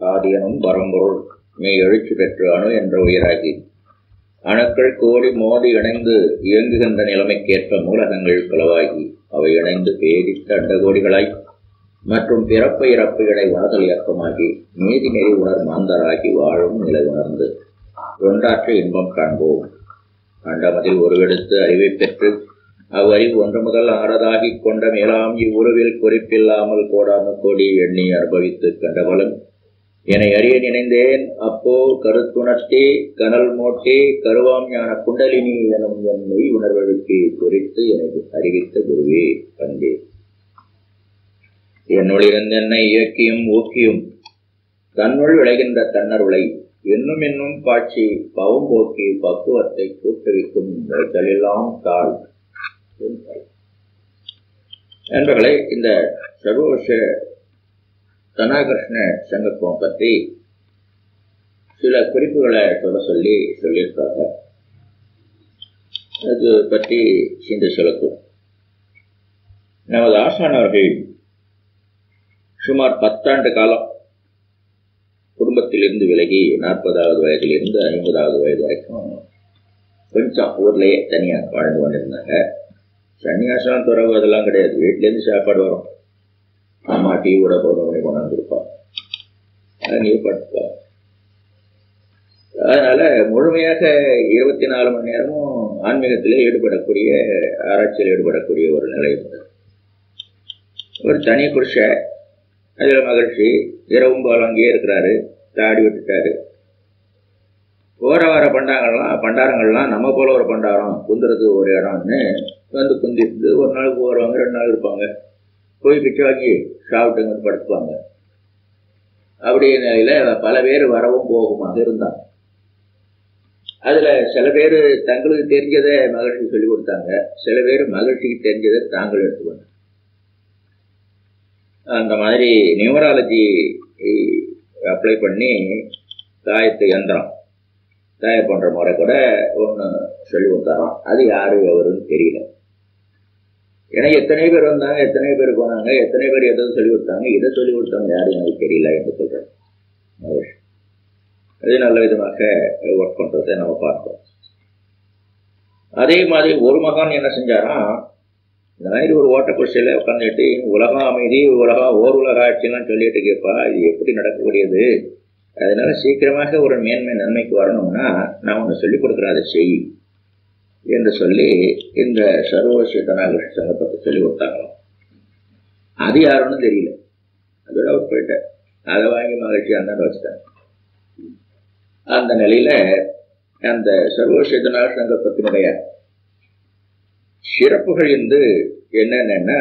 ஆதியனும் பரம்பொருள் மே எழுச்சி பெற்று அணு என்ற உயிராகி. அணுக்கள் கோடி மோதி இணைந்து இயங்குகின்ற நிலைமைக்கேற்ப மூலகங்கள் பலவாகி அவை இணைந்து பேரித்த அண்டகோடிகளாய் மற்றும் பிறப்பு இறப்பு இடை வாதல் இயக்கமாகி நீதி நெறி உணர் மாந்தராகி வாழும் நிலை உணர்ந்து. ஒன்றாற்று இன்பம் காண்போம். அண்டமதில் உருவெடுத்து அறிவை பெற்று அவ்வறிவு ஒன்று முதல் ஆறதாகிக் கொண்ட மேலாம் இவ்வுருவில் குறிப்பில்லாமல் கோடான கோடி எண்ணி அனுபவித்து கண்டவளும் என்னை அறிய நினைந்தேன். அப்போ கருத்துணர்த்தி கனல் மோட்டி கருவாம் ஞான குண்டலினி எனும் என் மெய் உணர்வழுக்கு குறித்து எனக்கு அறிவித்த குருவே பண்டே என்னுளிருந்து என்னை இயக்கியும் ஊக்கியும் தன்னுள் விளைகின்ற தன்னருளை இன்னும் இன்னும் காட்சி பவம் போக்கி பக்குவத்தை கூட்டுவிக்கும் விளைச்சலெல்லாம் தாழ் என்பர்களை இந்த சர்வோஷ தனாகிருஷ்ண சங்கத்துவம் பற்றி சில குறிப்புகளை சொல்ல சொல்லி சொல்லியிருக்காங்க. அது பற்றி சிந்து செலுத்தும் நமது ஆசானவர்கள் சுமார் பத்தாண்டு காலம் குடும்பத்திலிருந்து விலகி நாற்பதாவது வயதிலிருந்து ஐம்பதாவது வயது வரைக்கும் கொஞ்சம் ஊர்லேயே தனியாக வாழ்ந்து கொண்டிருந்தாங்க. சன்னியாசம் துறவு அதெல்லாம் கிடையாது. வீட்டிலேருந்து சாப்பாடு வரும். அம்மா டீ கூட போதும் கொண்டாந்து நீ படுப்பா அதனால முழுமையாக இருபத்தி நாலு மணி நேரமும் ஆன்மீகத்திலே ஈடுபடக்கூடிய ஆராய்ச்சியில் ஈடுபடக்கூடிய ஒரு நிலை உண்டு. ஒரு தனி குடிசை அதில் மகிழ்ச்சி இரவும் போல் அங்கேயே இருக்கிறாரு தாடி விட்டுட்டாரு. போற வர பண்டாங்கள்லாம் பண்டாரங்கள்லாம் நம்ம போல ஒரு பண்டாரம் குந்துறது ஒரு இடம்னு வந்து குந்திட்டு ஒரு நாளுக்கு போகிறவங்க ரெண்டு நாள் இருப்பாங்க. போய் பிச்சை வாங்கி சாப்பிட்டுங்க படுத்துவாங்க. அப்படி நிலையில பல பேர் வரவும் போகுமாக இருந்தாங்க அதுல சில பேர் தங்களுக்கு தெரிஞ்சதை மகிழ்ச்சி சொல்லி கொடுத்தாங்க. சில பேர் மகிழ்ச்சிக்கு தெரிஞ்சதை தாங்கள் எடுத்துக்கொண்டாங்க. அந்த மாதிரி நியூமராலஜி அப்ளை பண்ணி தாயத்து எந்திரம் தாய பண்ணுற முறை கூட ஒன்று சொல்லி கொடுத்தாராம். அது யாரு எவருன்னு தெரியல. ஏன்னா எத்தனை பேர் வந்தாங்க எத்தனை பேர் போனாங்க எத்தனை பேர் எதாவது சொல்லி கொடுத்தாங்க இதை சொல்லி கொடுத்தாங்க யாரும் எனக்கு தெரியல என்று சொல்றாங்க அது நல்ல விதமாக ஒர்க் பண்றதை நம்ம பார்க்கிறோம் அதே மாதிரி ஒரு மகான் என்ன செஞ்சாரா இந்த மாதிரி ஒரு ஓட்டக்குச்சியில் உட்காந்துட்டு உலகம் அமைதி உலகம் ஓர் உலக ஆட்சியெல்லாம் சொல்லிட்டு கேட்பா இது எப்படி நடக்கக்கூடியது? அதனால சீக்கிரமாக ஒரு மேன்மை நன்மைக்கு வரணும்னா நான் ஒன்று சொல்லிக் கொடுக்குறேன் அதை செய். என்று சொல்லி இந்த சர்வசிய தனாகிருஷ்ண சங்கத்தை சொல்லி கொடுத்தாங்களாம் அது யாருன்னு தெரியல. அதோட அவர் போயிட்டார். அதை வாங்கி மகிழ்ச்சி அந்த வச்சுட்டாங்க அந்த நிலையில அந்த சர்வசேதனாக தனாகிருஷ்ண சங்கத்தினுடைய சிறப்புகள் வந்து என்னென்னா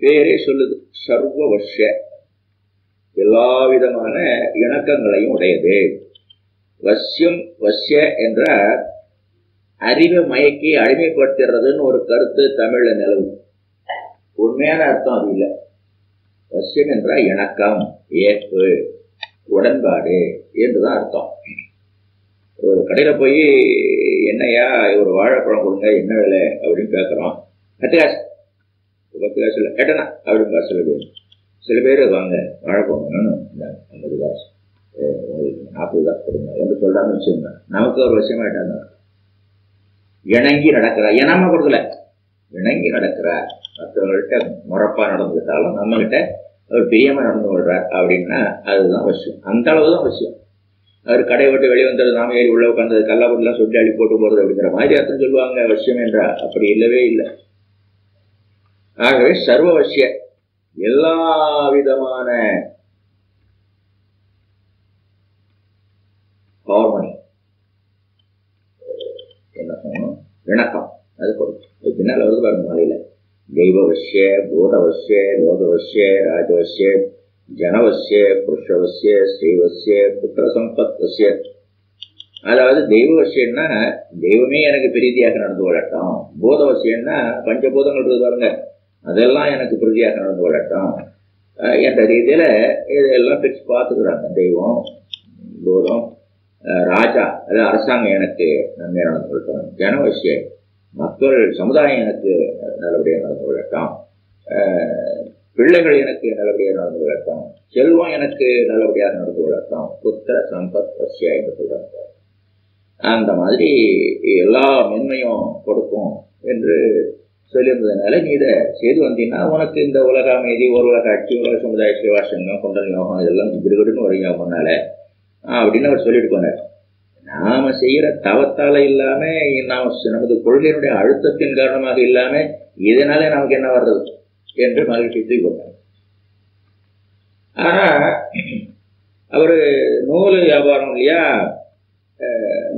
பேரே சொல்லுது சர்வ வர்ஷ எல்லா விதமான இணக்கங்களையும் உடையது. வசியம் வசிய என்ற அறிவை மயக்கி அடிமைப்படுத்துறதுன்னு ஒரு கருத்து தமிழ்ல நிலவு உண்மையான அர்த்தம் அது இல்லை. வசியம் என்றால் இணக்கம் ஏற்பு உடன்பாடு என்றுதான் அர்த்தம். ஒரு கடையில் போய் என்னையா ஒரு வாழைப்பழம் கொடுங்க என்ன விலை அப்படின்னு கேட்குறோம். பத்து காசு. பத்து காசு இல்லை. கேட்டனா அப்படின்னு சில பேர். சில பேர் வாங்க வாழைப்பழம் வேணும் ஐம்பது காசு. உங்களுக்கு நாற்பது காசு கொடுங்க என்று சொல்கிறான்னு வச்சுருந்தேன் நமக்கு ஒரு விஷயமாயிட்டாங்க இணங்கி நடக்கிறார். இனமா கொடுக்கல இணங்கி நடக்கிறார். மற்றவர்கள்ட்ட முறப்பா நடந்துக்கிட்டாலும் நம்மகிட்ட அவர் பிரியமா நடந்து கொள்றார் அப்படின்னா அதுதான் அவசியம். அந்த அளவு தான் அவசியம். அவர் கடை விட்டு வெளியே வந்தது நாம ஏறி உள்ள உட்காந்தது கல்லாப்பட்டுலாம் சொல்லி அள்ளி போட்டு போறது அப்படிங்கிற மாதிரி அர்த்தம் சொல்லுவாங்க. அவசியம் என்றா அப்படி இல்லவே இல்லை. ஆகவே சர்வவசிய எல்லா விதமான ஹார்மனி என்ன சொல்லணும் இணக்கம் அது கொடுக்கும் பின்னால் வருது பாருங்க மலையில. தெய்வவசிய பூதவசிய லோகவசிய ராஜவசிய ஜனவசிய புருஷவசிய ஸ்ரீவசிய புத்திர சம்பத்வசிய அதாவது தெய்வவசியம்னா தெய்வமே எனக்கு பிரீதியாக நடந்து கொள்ளட்டும். பூதவசியம்னா பஞ்சபூதங்கள் இருக்குது பாருங்க. அதெல்லாம் எனக்கு பிரீதியாக நடந்து கொள்ளட்டும். என்ற ரீதியில இதெல்லாம் பிரிச்சு பார்த்துக்கிறாங்க தெய்வம் பூதம். ராஜா அதாவது அரசாங்கம் எனக்கு நன்மை நடந்து கொள்ளட்டும் ஜனவசியம் மக்கள் சமுதாயம் எனக்கு நல்லபடியாக நடந்து கொள்ளட்டும். பிள்ளைகள் எனக்கு நல்லபடியாக நடந்து கொள்ளட்டும். செல்வம் எனக்கு நல்லபடியாக நடந்து கொள்ளட்டும். புத்திர சம்பத் வசியா என்று சொல்கிறாங்க அந்த மாதிரி எல்லா மென்மையும் கொடுக்கும் என்று சொல்லியிருந்ததுனால நீ இதை செய்து வந்தீங்கன்னா உனக்கு இந்த உலக அமைதி ஒரு உலக ஆட்சி உலக சமுதாய சிவாசங்கம் கொண்டல் யோகம் இதெல்லாம் விடுவிடுன்னு வரீங்க முன்னால அப்படின்னு அவர் சொல்லிட்டு போனார். நாம செய்யற தவத்தால இல்லாம நாம் நமது கொள்கையினுடைய அழுத்தத்தின் காரணமாக இல்லாம இதனாலே நமக்கு என்ன வர்றது? என்று மகிழ்ச்சி கொண்டார் போட்டார். ஆனா அவரு நூல் வியாபாரம் இல்லையா?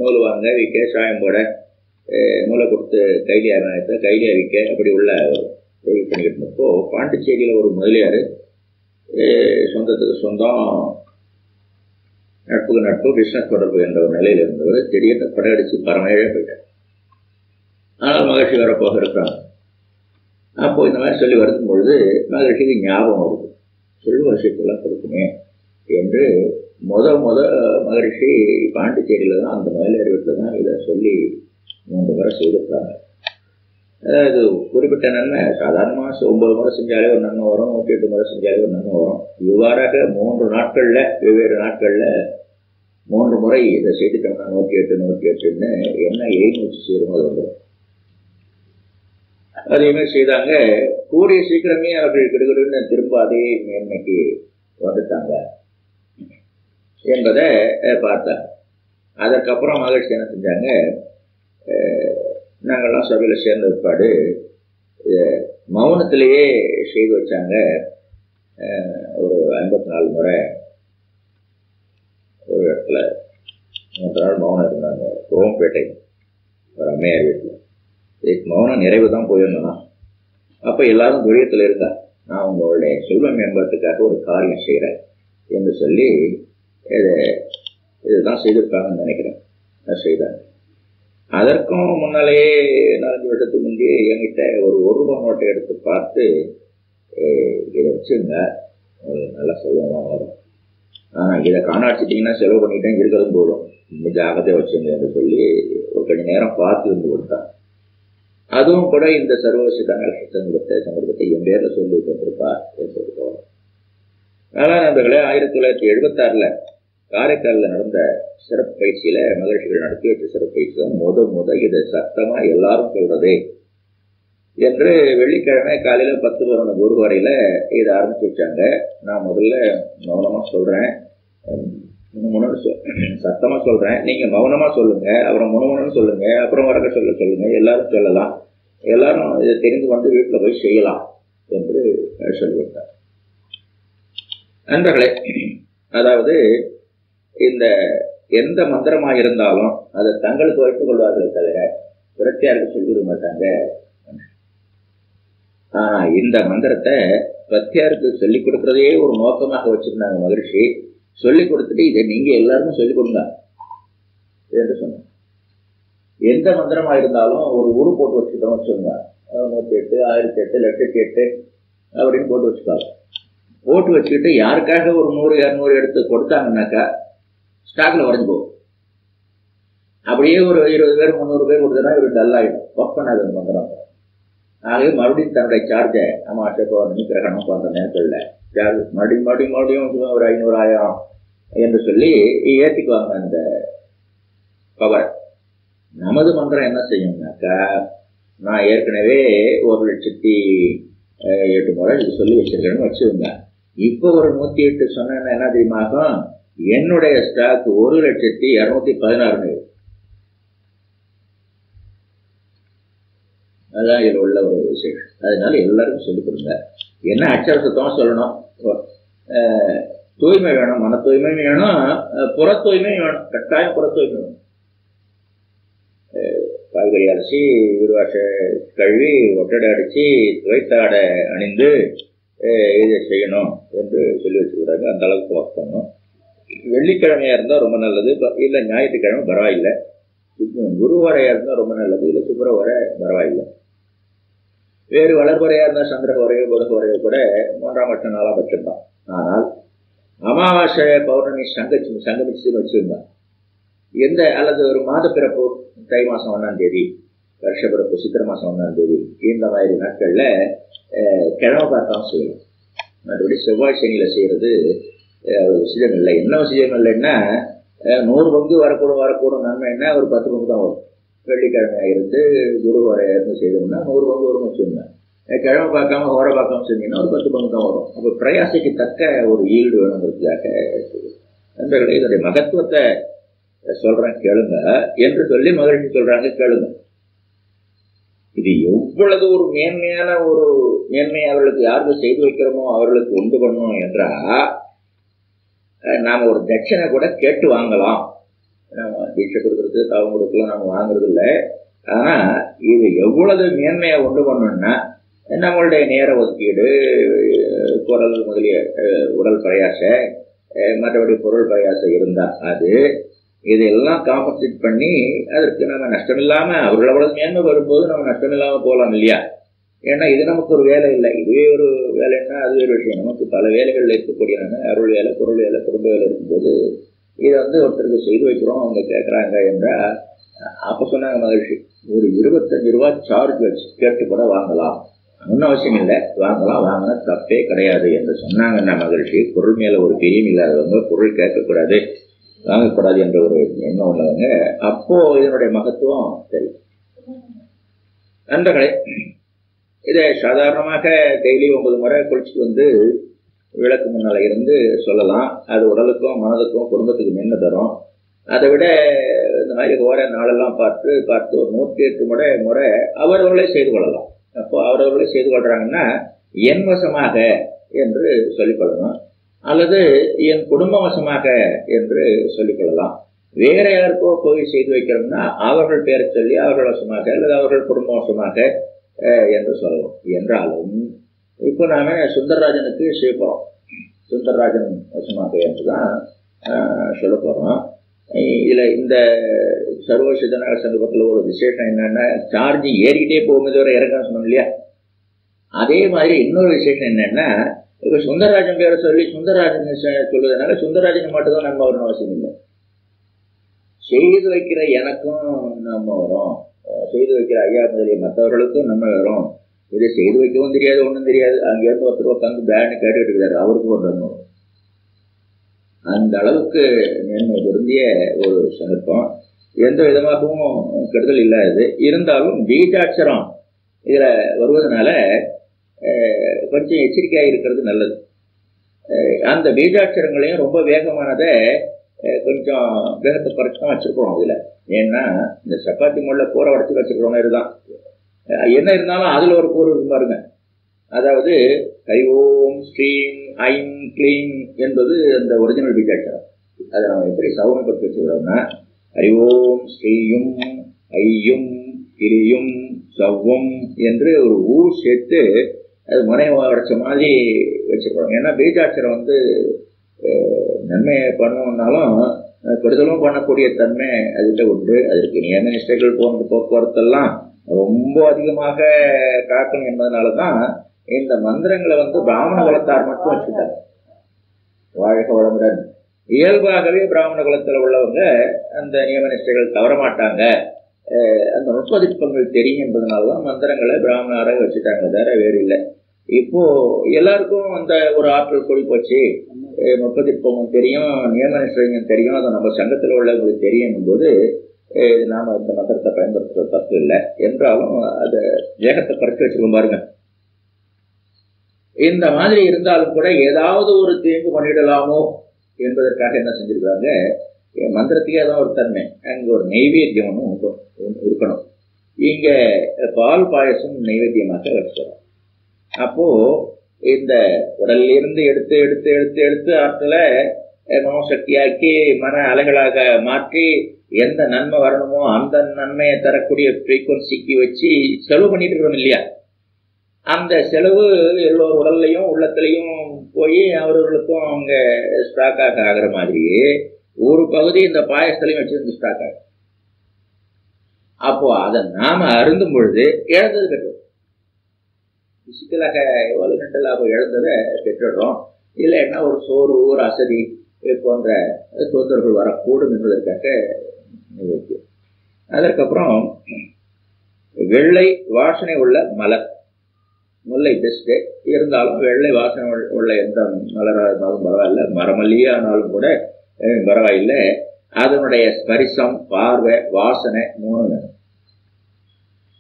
நூல் வாங்க விற்க சாயம் போட நூலை கொடுத்து கைலியா நாயத்தை கைலியா விற்க அப்படி உள்ள தொழில் பண்ணிக்கிட்டு இருந்தப்போ பாண்டிச்சேரியில் ஒரு முதலியார் சொந்தத்துக்கு சொந்தம் நட்புக்கு நட்பு பிஸ்னஸ் தொடர்பு என்ற ஒரு நிலையில் இருந்தவர் திடீர்னு படையடிச்சு பரமையிலே போயிட்டார். ஆனால் மகிழ்ச்சி வரப்போக இருக்கிறாங்க. அப்போ இந்த மாதிரி சொல்லி வருதும் பொழுது மகிழ்ச்சிக்கு ஞாபகம் வருது. செல்வ விஷயத்தெல்லாம் கொடுக்குமே என்று முத முத மகரிஷி பாண்டிச்சேரியில் தான் அந்த மயிலேறு வீட்டில் தான் இதை சொல்லி மூன்று முறை செய்திருக்காங்க அதாவது குறிப்பிட்ட நன்மை சாதாரணமாக ஒன்பது முறை செஞ்சாலே ஒரு நன்மை வரும் நூற்றி எட்டு முறை செஞ்சாலே ஒரு நன்மை வரும். இவ்வாறாக மூன்று நாட்களில் வெவ்வேறு நாட்களில் மூன்று முறை இதை செய்துட்டோம்னா நூற்றி எட்டு நூற்றி எட்டுன்னு என்ன எய்ம் வச்சு செய்யணுமோ அது வந்துடும் அதேமாதிரி செய்தாங்க கூடிய சீக்கிரமே அவர்கள் கிடுகிடுன்னு திரும்ப அதே மேன்மைக்கு வந்துட்டாங்க என்பதை பார்த்தாங்க. அதற்கப்புறம் மகிழ்ச்சி என்ன செஞ்சாங்க நாங்கள்லாம் சபையில் சேர்ந்த பிற்பாடு மௌனத்திலேயே செய்து வச்சாங்க. ஒரு ஐம்பத்தி நாலு முறை ஒரு இடத்துல மூன்று நாள் மௌனம் இருந்தாங்க. குரோம்பேட்டை ஒரு அம்மையார் வீட்டில். இதுக்கு மௌனம் நிறைவு தான் போயிருந்தோம் அப்போ எல்லாரும் துரியத்தில் இருக்கா நான் உங்களுடைய செல்வ மேம்பாட்டுக்காக ஒரு காரியம் செய்கிறேன் என்று சொல்லி இது இதுதான் செய்திருக்காங்கன்னு நினைக்கிறேன். அதை செய்தாங்க. அதற்கும் முன்னாலேயே நாலஞ்சு வருஷத்துக்கு முன்பே என்கிட்ட ஒரு ஒரு ரூபா நோட்டை எடுத்து பார்த்து இதை வச்சுங்க நல்லா செல்வம் வரும். ஆனால் இதை காணாச்சிட்டிங்கன்னா செலவு பண்ணிட்டேன் இருக்கிறதும் போதும். இந்த ஜாகத்தை வச்சுங்க என்று சொல்லி ஒரு கொஞ்ச நேரம் பார்த்து இருந்து கொடுத்தான். அதுவும் கூட இந்த சர்வசிதான சங்கத்தை சந்தர்ப்பத்தை என் பேரில் சொல்லி கொண்டிருப்பா என்று சொல்லுவோம் அதனால் நண்பர்களே ஆயிரத்தி தொள்ளாயிரத்தி எழுபத்தாறில் காரைக்காலில் நடந்த சிறப்பு பயிற்சியில் மகிழ்ச்சிகள் நடத்தி வச்ச சிறப்பு பயிற்சி தான் முத முத இதை சத்தமாக எல்லாரும் சொல்கிறதே என்று வெள்ளிக்கிழமை காலையில் பத்து பதினொன்று ஒரு வரையில் இதை ஆரம்பித்து வச்சாங்க. நான் முதல்ல மௌனமாக சொல்கிறேன் முன்னு சொல் சத்தமாக சொல்கிறேன் நீங்கள் மௌனமாக சொல்லுங்கள் அப்புறம் முணுமுணுன்னு சொல்லுங்கள் அப்புறம் வரக்க சொல்ல சொல்லுங்கள் எல்லாரும் சொல்லலாம். எல்லாரும் இதை தெரிந்து கொண்டு வீட்டில் போய் செய்யலாம் என்று சொல்லிவிட்டார். நண்பர்களே அதாவது இந்த எந்த மந்திரமாக இருந்தாலும் அதை தங்களுக்கு வைத்துக் கொள்வார்களே தவிர விரட்டியாருக்கு சொல்லிவிட மாட்டாங்க. ஆனா இந்த மந்திரத்தை பிரத்தியாருக்கு சொல்லிக் கொடுக்கறதே ஒரு நோக்கமாக வச்சிருந்தாங்க மகிழ்ச்சி சொல்லிக் கொடுத்துட்டு இதை நீங்க எல்லாருமே சொல்லிக் கொடுங்க. என்று சொன்னாங்க. எந்த மந்திரமா இருந்தாலும் ஒரு உரு போட்டு வச்சுட்டோம் வச்சுருங்க நூற்றி எட்டு ஆயிரத்தி எட்டு லட்சத்தி எட்டு அப்படின்னு போட்டு வச்சுக்காங்க போட்டு வச்சுக்கிட்டு யாருக்காக ஒரு நூறு இரநூறு எடுத்து கொடுத்தாங்கன்னாக்கா ஸ்டாக்ல உடஞ்சு போகும். அப்படியே ஒரு இருபது பேர் முந்நூறு பேர் கொடுத்தனா இவர் டல் ஆகிடும் ஒர்க் பண்ணாது அந்த மந்திரம் ஆகவே மறுபடியும் தன்னுடைய சார்ஜை நம்ம பௌர்ணமி கிரகணம் போன்ற நேரத்தில் சார்ஜ் மறுபடியும் மறுபடியும் மறுபடியும் ஒரு ஐநூறு ஆயிரம் என்று சொல்லி ஏற்றிக்குவாங்க அந்த பவர். நமது மந்திரம் என்ன செய்யும்னாக்கா நான் ஏற்கனவே ஒரு லட்சத்தி எட்டு முறை இது சொல்லி வச்சிருக்கேன்னு வச்சுருந்தேன் இப்போ ஒரு நூற்றி எட்டு சொன்னேன்னா என்ன தெரியுமாகும் என்னுடைய ஸ்டாக் ஒரு லட்சத்தி இரநூத்தி பதினாறு அதுதான் இதில் உள்ள ஒரு விஷயம். அதனால எல்லாருக்கும் சொல்லிக் கொடுங்க. என்ன அச்சர சுத்தமாக சொல்லணும் தூய்மை வேணும் மன தூய்மை வேணும் புற தூய்மை வேணும் கட்டாயம் புற தூய்மை வேணும் காய்கறி அரிசி வீடுவாச கழுவி ஒட்டடை அடித்து துவைத்தாடை அணிந்து இதை செய்யணும் என்று சொல்லி வச்சுக்கிறாங்க அந்த அளவுக்கு ஒர்க் பண்ணணும். வெள்ளிக்கிழமையா இருந்தா ரொம்ப நல்லது. இல்லை ஞாயிற்றுக்கிழமை பரவாயில்லை. குருவரையா இருந்தா ரொம்ப நல்லது. இல்ல சுக்கரவாரை பரவாயில்லை. வேறு வளர்வரையாக இருந்தால் சந்திரகோரையோ புதகோரையோ கூட மூன்றாம் பட்சம் நாலாம் பட்சம் தான் ஆனால் அமாவாசை பௌர்ணமி சங்கச்சி சங்கமிச்சுன்னு வச்சிருந்தான் எந்த அல்லது ஒரு மாத பிறப்பு தை மாசம் ஒன்றாம் தேதி வருஷ பிறப்பு சித்திரை மாசம் ஒன்றாம் தேதி இந்த மாதிரி நாட்கள்ல கிழமை பார்த்தாலும் செய்யலாம். மறுபடியும் செவ்வாய் சனியில செய்யறது விஷயம் இல்லை என்ன? விஷயம் இல்லைன்னா நூறு பங்கு வரக்கூடும் வரக்கூடும். நன்மை என்ன? ஒரு பத்து பங்கு தான் வரும். வெள்ளிக்கிழமையாக இருந்து குரு வரை இருந்து செய்தோம்னா நூறு பங்கு வரும் வச்சுருந்தேன் கிழமை பார்க்காம ஓர பார்க்காம செஞ்சீங்கன்னா ஒரு பத்து பங்கு தான் வரும். அப்போ பிரயாசைக்கு தக்க ஒரு ஈல்டு வேணுங்கிறதுக்காக நண்பர்களே இதனுடைய மகத்துவத்தை சொல்கிறேன் கேளுங்க. என்று சொல்லி மகிழ்ச்சி சொல்கிறாங்க கேளுங்க. இது எவ்வளவு ஒரு மேன்மையான ஒரு மேன்மையை அவர்களுக்கு யாருக்கு செய்து வைக்கிறோமோ அவர்களுக்கு உண்டு பண்ணணும் என்றால் நாம் ஒரு தட்சணை கூட கேட்டு வாங்கலாம். நம்ம தீட்சை கொடுக்கறது தவம் கொடுக்கலாம் நம்ம வாங்குறது இல்லை. ஆனால் இது எவ்வளவு மேன்மையை உண்டு பண்ணணும்னா நம்மளுடைய நேர ஒதுக்கீடு குரல் முதலிய உடல் பிரயாச மற்றபடி பொருள் பிரயாசம் இருந்தால் அது இதெல்லாம் காம்பன்சேட் பண்ணி அதற்கு நம்ம நஷ்டம் இல்லாமல் அவர்கள் அவ்வளவு மேன்மை வரும்போது நம்ம நஷ்டம் இல்லாமல் போகலாம் இல்லையா? ஏன்னா இது நமக்கு ஒரு வேலை இல்லை. இதுவே ஒரு வேலைன்னா அது ஒரு விஷயம். நமக்கு பல வேலைகள் இருக்கக்கூடிய அருள் வேலை பொருள் வேலை குடும்ப வேலை இருக்கும்போது இதை வந்து ஒருத்தருக்கு செய்து வைக்கிறோம். அவங்க கேட்குறாங்க என்றால் அப்போ சொன்னாங்க மகிழ்ச்சி ஒரு இருபத்தஞ்சு ரூபா சார்ஜ் வச்சு கேட்டு கூட வாங்கலாம். ஒன்றும் அவசியம் இல்லை. வாங்கலாம். வாங்கினா தப்பே கிடையாது என்று சொன்னாங்கன்னா மகிழ்ச்சி பொருள் மேலே ஒரு பிரியம் இல்லாதவங்க பொருள் கேட்கக்கூடாது வாங்கக்கூடாது என்ற ஒரு எண்ணம் உள்ளவங்க. அப்போது இதனுடைய மகத்துவம் தெரியும். நண்பர்களே இதை சாதாரணமாக டெய்லி ஒன்பது முறை குளிச்சுட்டு வந்து விளக்கு முன்னால் இருந்து சொல்லலாம். அது உடலுக்கும் மனதுக்கும் குடும்பத்துக்கு மென்ன தரும்? அதை விட இந்த மாதிரி ஓர நாளெல்லாம் பார்த்து பார்த்து ஒரு நூற்றி எட்டு முறை முறை அவரவர்களே செய்து கொள்ளலாம். அப்போ அவரவர்களே செய்து கொள்கிறாங்கன்னா என் வசமாக என்று சொல்லிக்கொள்ளணும் அல்லது என் குடும்ப வசமாக என்று சொல்லிக்கொள்ளலாம் வேற யாருக்கோ போய் செய்து வைக்கிறோம்னா அவர்கள் பேரை சொல்லி அவர்கள் வசமாக அல்லது அவர்கள் குடும்ப வசமாக என்று சொல்லலாம் என்றாலும் இப்போ நாம சுந்தரராஜனுக்கு சேர்க்கிறோம் சுந்தரராஜன் வசமாக என்று தான் சொல்ல போகிறோம் இதில் இந்த சர்வசிதனாக சந்தர்ப்பத்தில் ஒரு விசேஷம் என்னென்னா சார்ஜ் ஏறிக்கிட்டே போகும்போது வர இறக்கம் சொன்னோம் இல்லையா? அதே மாதிரி இன்னொரு விசேஷம் என்னென்னா இப்போ சுந்தரராஜன் பேரை சொல்லி சுந்தரராஜன் ச- சுந்தரராஜன் மட்டும்தான் நம்ம வரணும் அவசியம் இல்லை. செய்து வைக்கிற எனக்கும் நம்ம வரும். செய்து வைக்கிற ஐயா முதலிய மற்றவர்களுக்கும் நம்ம வரும். இதை செய்து வைக்கவும் தெரியாது ஒன்றும் தெரியாது. அங்கேருந்து ஒருத்தர் உட்காந்து பேனு கேட்டுக்கிட்டு இருக்கிறாரு. அவருக்கு அந்த அளவுக்கு மேன்மை பொருந்திய ஒரு சந்தர்ப்பம். எந்த விதமாகவும் கெடுதல் இல்லாதது. இருந்தாலும் பீஜாட்சரம் இதில் வருவதனால அஹ், கொஞ்சம் எச்சரிக்கையாக இருக்கிறது நல்லது. அந்த பீஜாட்சரங்களையும் ரொம்ப வேகமானதை கொஞ்சம் வேகத்தை குறைச்சி தான் வச்சுருக்கிறோம் அதில். ஏன்னா இந்த சப்பாத்தி முள்ள கூரை உடச்சி வச்சுருக்கிறோம் இதுதான். என்ன இருந்தாலும் அதில் ஒரு கூறு இருக்கும் பாருங்க. அதாவது ஹரி ஓம் ஸ்ரீம் ஐம் கிளீம் என்பது அந்த ஒரிஜினல் பீஜாட்சரம் அதை நம்ம எப்படி சௌகரியப்படுத்தி வச்சுக்கிறோம்னா ஐ ஓம் ஸ்ரீயும் ஐயும் கிரியும் சவ்வும் என்று ஒரு ஊர் சேர்த்து அது முனை உடைச்ச மாதிரி வச்சுக்கிறோம். ஏன்னா பீஜாட்சரம் வந்து நன்மையை நன்மை பண்ணணும்னாலும் கெடுதலும் பண்ணக்கூடிய தன்மை அதுகிட்ட உண்டு. அதற்கு நியமன நிஷ்டைகள் போன்ற போக்குவரத்தெல்லாம் ரொம்ப அதிகமாக காக்கணும் என்பதனால தான் இந்த மந்திரங்களை வந்து பிராமண குலத்தார் மட்டும் வச்சுட்டாங்க வாழ்க வளமுடன். இயல்பாகவே பிராமண குலத்தில் உள்ளவங்க அந்த நியம நிஷ்டைகள் தவற மாட்டாங்க. அந்த நுட்பதிப்பங்கள் தெரியும் என்பதனால தான் மந்திரங்களை பிராமணராக வச்சுட்டாங்க. தவிர வேறு இல்லை. இப்போ எல்லாருக்கும் அந்த ஒரு ஆற்றல் கொடி போச்சு அஹ் தெரியும் நியம தெரியும் அதை நம்ம சங்கத்தில் உள்ளவங்களுக்கு தெரியணும் போது நாம் இந்த மந்திரத்தை பயன்படுத்துகிற தப்பு இல்லை. என்றாலும் அதை வேகத்தை குறைச்சி வச்சுக்கோம் பாருங்க. இந்த மாதிரி இருந்தாலும் கூட ஏதாவது ஒரு தீங்கு பண்ணிடலாமோ என்பதற்காக என்ன செஞ்சிருக்காங்க மந்திரத்துக்கே தான் ஒரு தன்மை. அங்கே ஒரு நெய்வேத்தியம் ஒன்று இருக்கணும். இங்கே பால் பாயசம் நைவேத்தியமாக வச்சுக்கிறோம் அப்போ இந்த உடல்ல இருந்து எடுத்து எடுத்து எடுத்து எடுத்து மனோ சக்தியாக்கி மன அலைகளாக மாற்றி எந்த நன்மை வரணுமோ அந்த நன்மையை தரக்கூடிய ஃப்ரீக்குவன்சிக்கு வச்சு செலவு பண்ணிட்டு இருக்கணும் இல்லையா? அந்த செலவு எல்லோர் உடல்லையும் உள்ளத்துலையும் போய் அவர்களுக்கும் அவங்க ஸ்டாக் ஆக ஆகிற மாதிரி ஒரு பகுதி இந்த பாயசத்துலையும் வச்சிருந்து ஸ்டாக் ஆகும். அப்போ அதை நாம அருந்தும் பொழுது இழந்தது பெற்றோம் பிசிக்கலாக எவ்வளவு மென்டலாக இழந்ததை பெற்றுடுறோம் இல்லைன்னா ஒரு சோறு ஒரு அசதி போன்ற தொந்தரவுகள் வரக்கூடும் என்பதற்காக நிகழ்ச்சி அதற்கப்புறம் வெள்ளை வாசனை உள்ள மலர். முல்லை பெஸ்ட்டு இருந்தாலும் வெள்ளை வாசனை உள்ள- உள்ள எந்த மலராக இருந்தாலும் பரவாயில்ல. மரமல்லியே ஆனாலும் கூட பரவாயில்லை. அதனுடைய ஸ்பரிசம் பார்வை வாசனை மூணு வேணும்.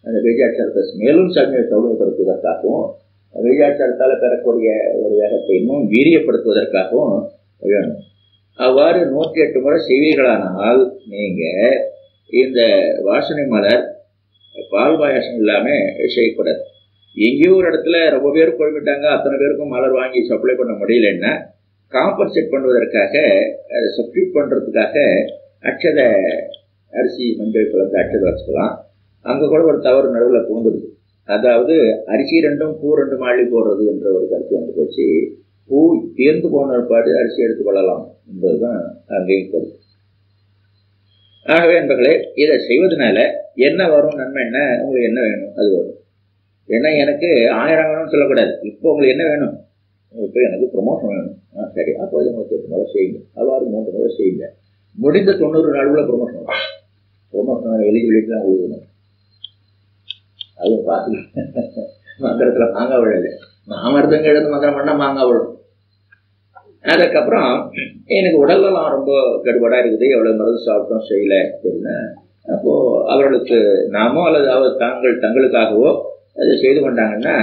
அந்த பீஜாட்சரத்தை மேலும் சமையை சௌகரியப்படுத்துவதற்காகவும் பீஜாட்சரத்தால் பெறக்கூடிய ஒரு வேகத்தை இன்னும் வீரியப்படுத்துவதற்காகவும் வேணும். அவ்வாறு நூற்றி எட்டு முறை செய்வீர்களானால் நீங்கள் இந்த வாசனை மலர் பால் பாயாசம் இல்லாமல் செய்யக்கூடாது. எங்கேயோ ஒரு இடத்துல ரொம்ப பேர் குழம்பிட்டாங்க அத்தனை பேருக்கும் மலர் வாங்கி சப்ளை பண்ண முடியலன்னா காம்பன்சேட் பண்ணுவதற்காக அதை சப்ஸ்டியூட் பண்ணுறதுக்காக அச்சத அரிசி மஞ்சள் கலந்து அச்சதை வச்சுக்கலாம். அங்கே கூட ஒரு தவறு நடுவில் பூந்துடுது அதாவது அரிசி ரெண்டும் பூ ரெண்டு மாளி போடுறது என்ற ஒரு கருத்து வந்து போச்சு. பூ தேர்ந்து போன பாடு அரிசி எடுத்துக்கொள்ளலாம் என்பதுதான் அங்கேயும் கருத்து. ஆகவே என்பர்களே இதை செய்வதனால என்ன வரும் நன்மை என்ன உங்களுக்கு என்ன வேணும் அது வரும். ஏன்னா எனக்கு ஆயிரம் வேணும்னு சொல்லக்கூடாது. இப்போ உங்களுக்கு என்ன வேணும்? இப்போ எனக்கு ப்ரொமோஷன் வேணும். ஆ சரி அப்போ இது உங்களுக்கு எட்டு முறை செய்யுங்க. அவ்வாறு மூன்று முறை செய்யுங்க. முடிந்த தொண்ணூறு நாளுக்குள்ள ப்ரொமோஷன் வரும். ப்ரொமோஷன் எலிஜிபிலிட்டி தான் உங்களுக்கு அதுவும் பார்த்து மந்திரத்தில் மாங்காய் விழாது. மாமரத்தங்க எடுத்து மந்திரம் பண்ணால் மாங்காய் விழும். அதுக்கப்புறம் எனக்கு உடலெல்லாம் ரொம்ப கடுபாடாக இருக்குது. எவ்வளோ மருந்து சாப்பிட்டோம் செய்யல அப்படின்னா அப்போது அவர்களுக்கு நாமோ அல்லது அவர் தாங்கள் தங்களுக்காகவோ அது செய்து கொண்டாங்கன்னா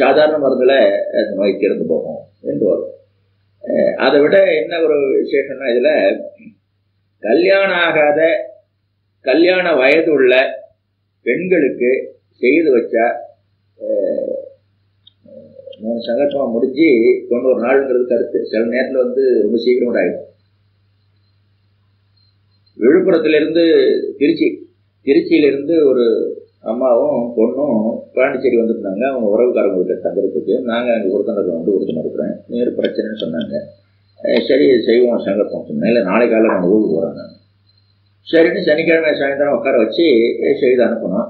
சாதாரண மருந்தில் அந்த நோய் திறந்து போகும் என்று வரும். அதை விட என்ன ஒரு விசேஷம்னா இதில் கல்யாணம் ஆகாத கல்யாண வயது உள்ள பெண்களுக்கு செய்து வச்ச மூணு சங்கல்பம் முடிஞ்சு தொண்ணூறு நாளுங்கிறது கருத்து. சில நேரத்தில் வந்து ரொம்ப சீக்கிரம் கூட ஆகிடும் விழுப்புரத்திலிருந்து திருச்சி திருச்சியிலிருந்து ஒரு அம்மாவும் பொண்ணும் பாண்டிச்சேரி வந்திருந்தாங்க. அவங்க உறவுக்காரங்க வீட்டில் தங்குறதுக்கு. நாங்கள் அங்கே கொடுத்துட்டு வந்து கொடுத்துன்னு இருக்கிறேன் நேரு பிரச்சனைன்னு சொன்னாங்க. சரி செய்வோம் சங்கல்பம் சொன்னேன் இல்லை நாளை காலையில் நாங்கள் ஊருக்கு போகிறோம் நாங்கள் சரின்னு சனிக்கிழமை சாயந்தரம் உட்கார வச்சு செய்து அனுப்பணும்.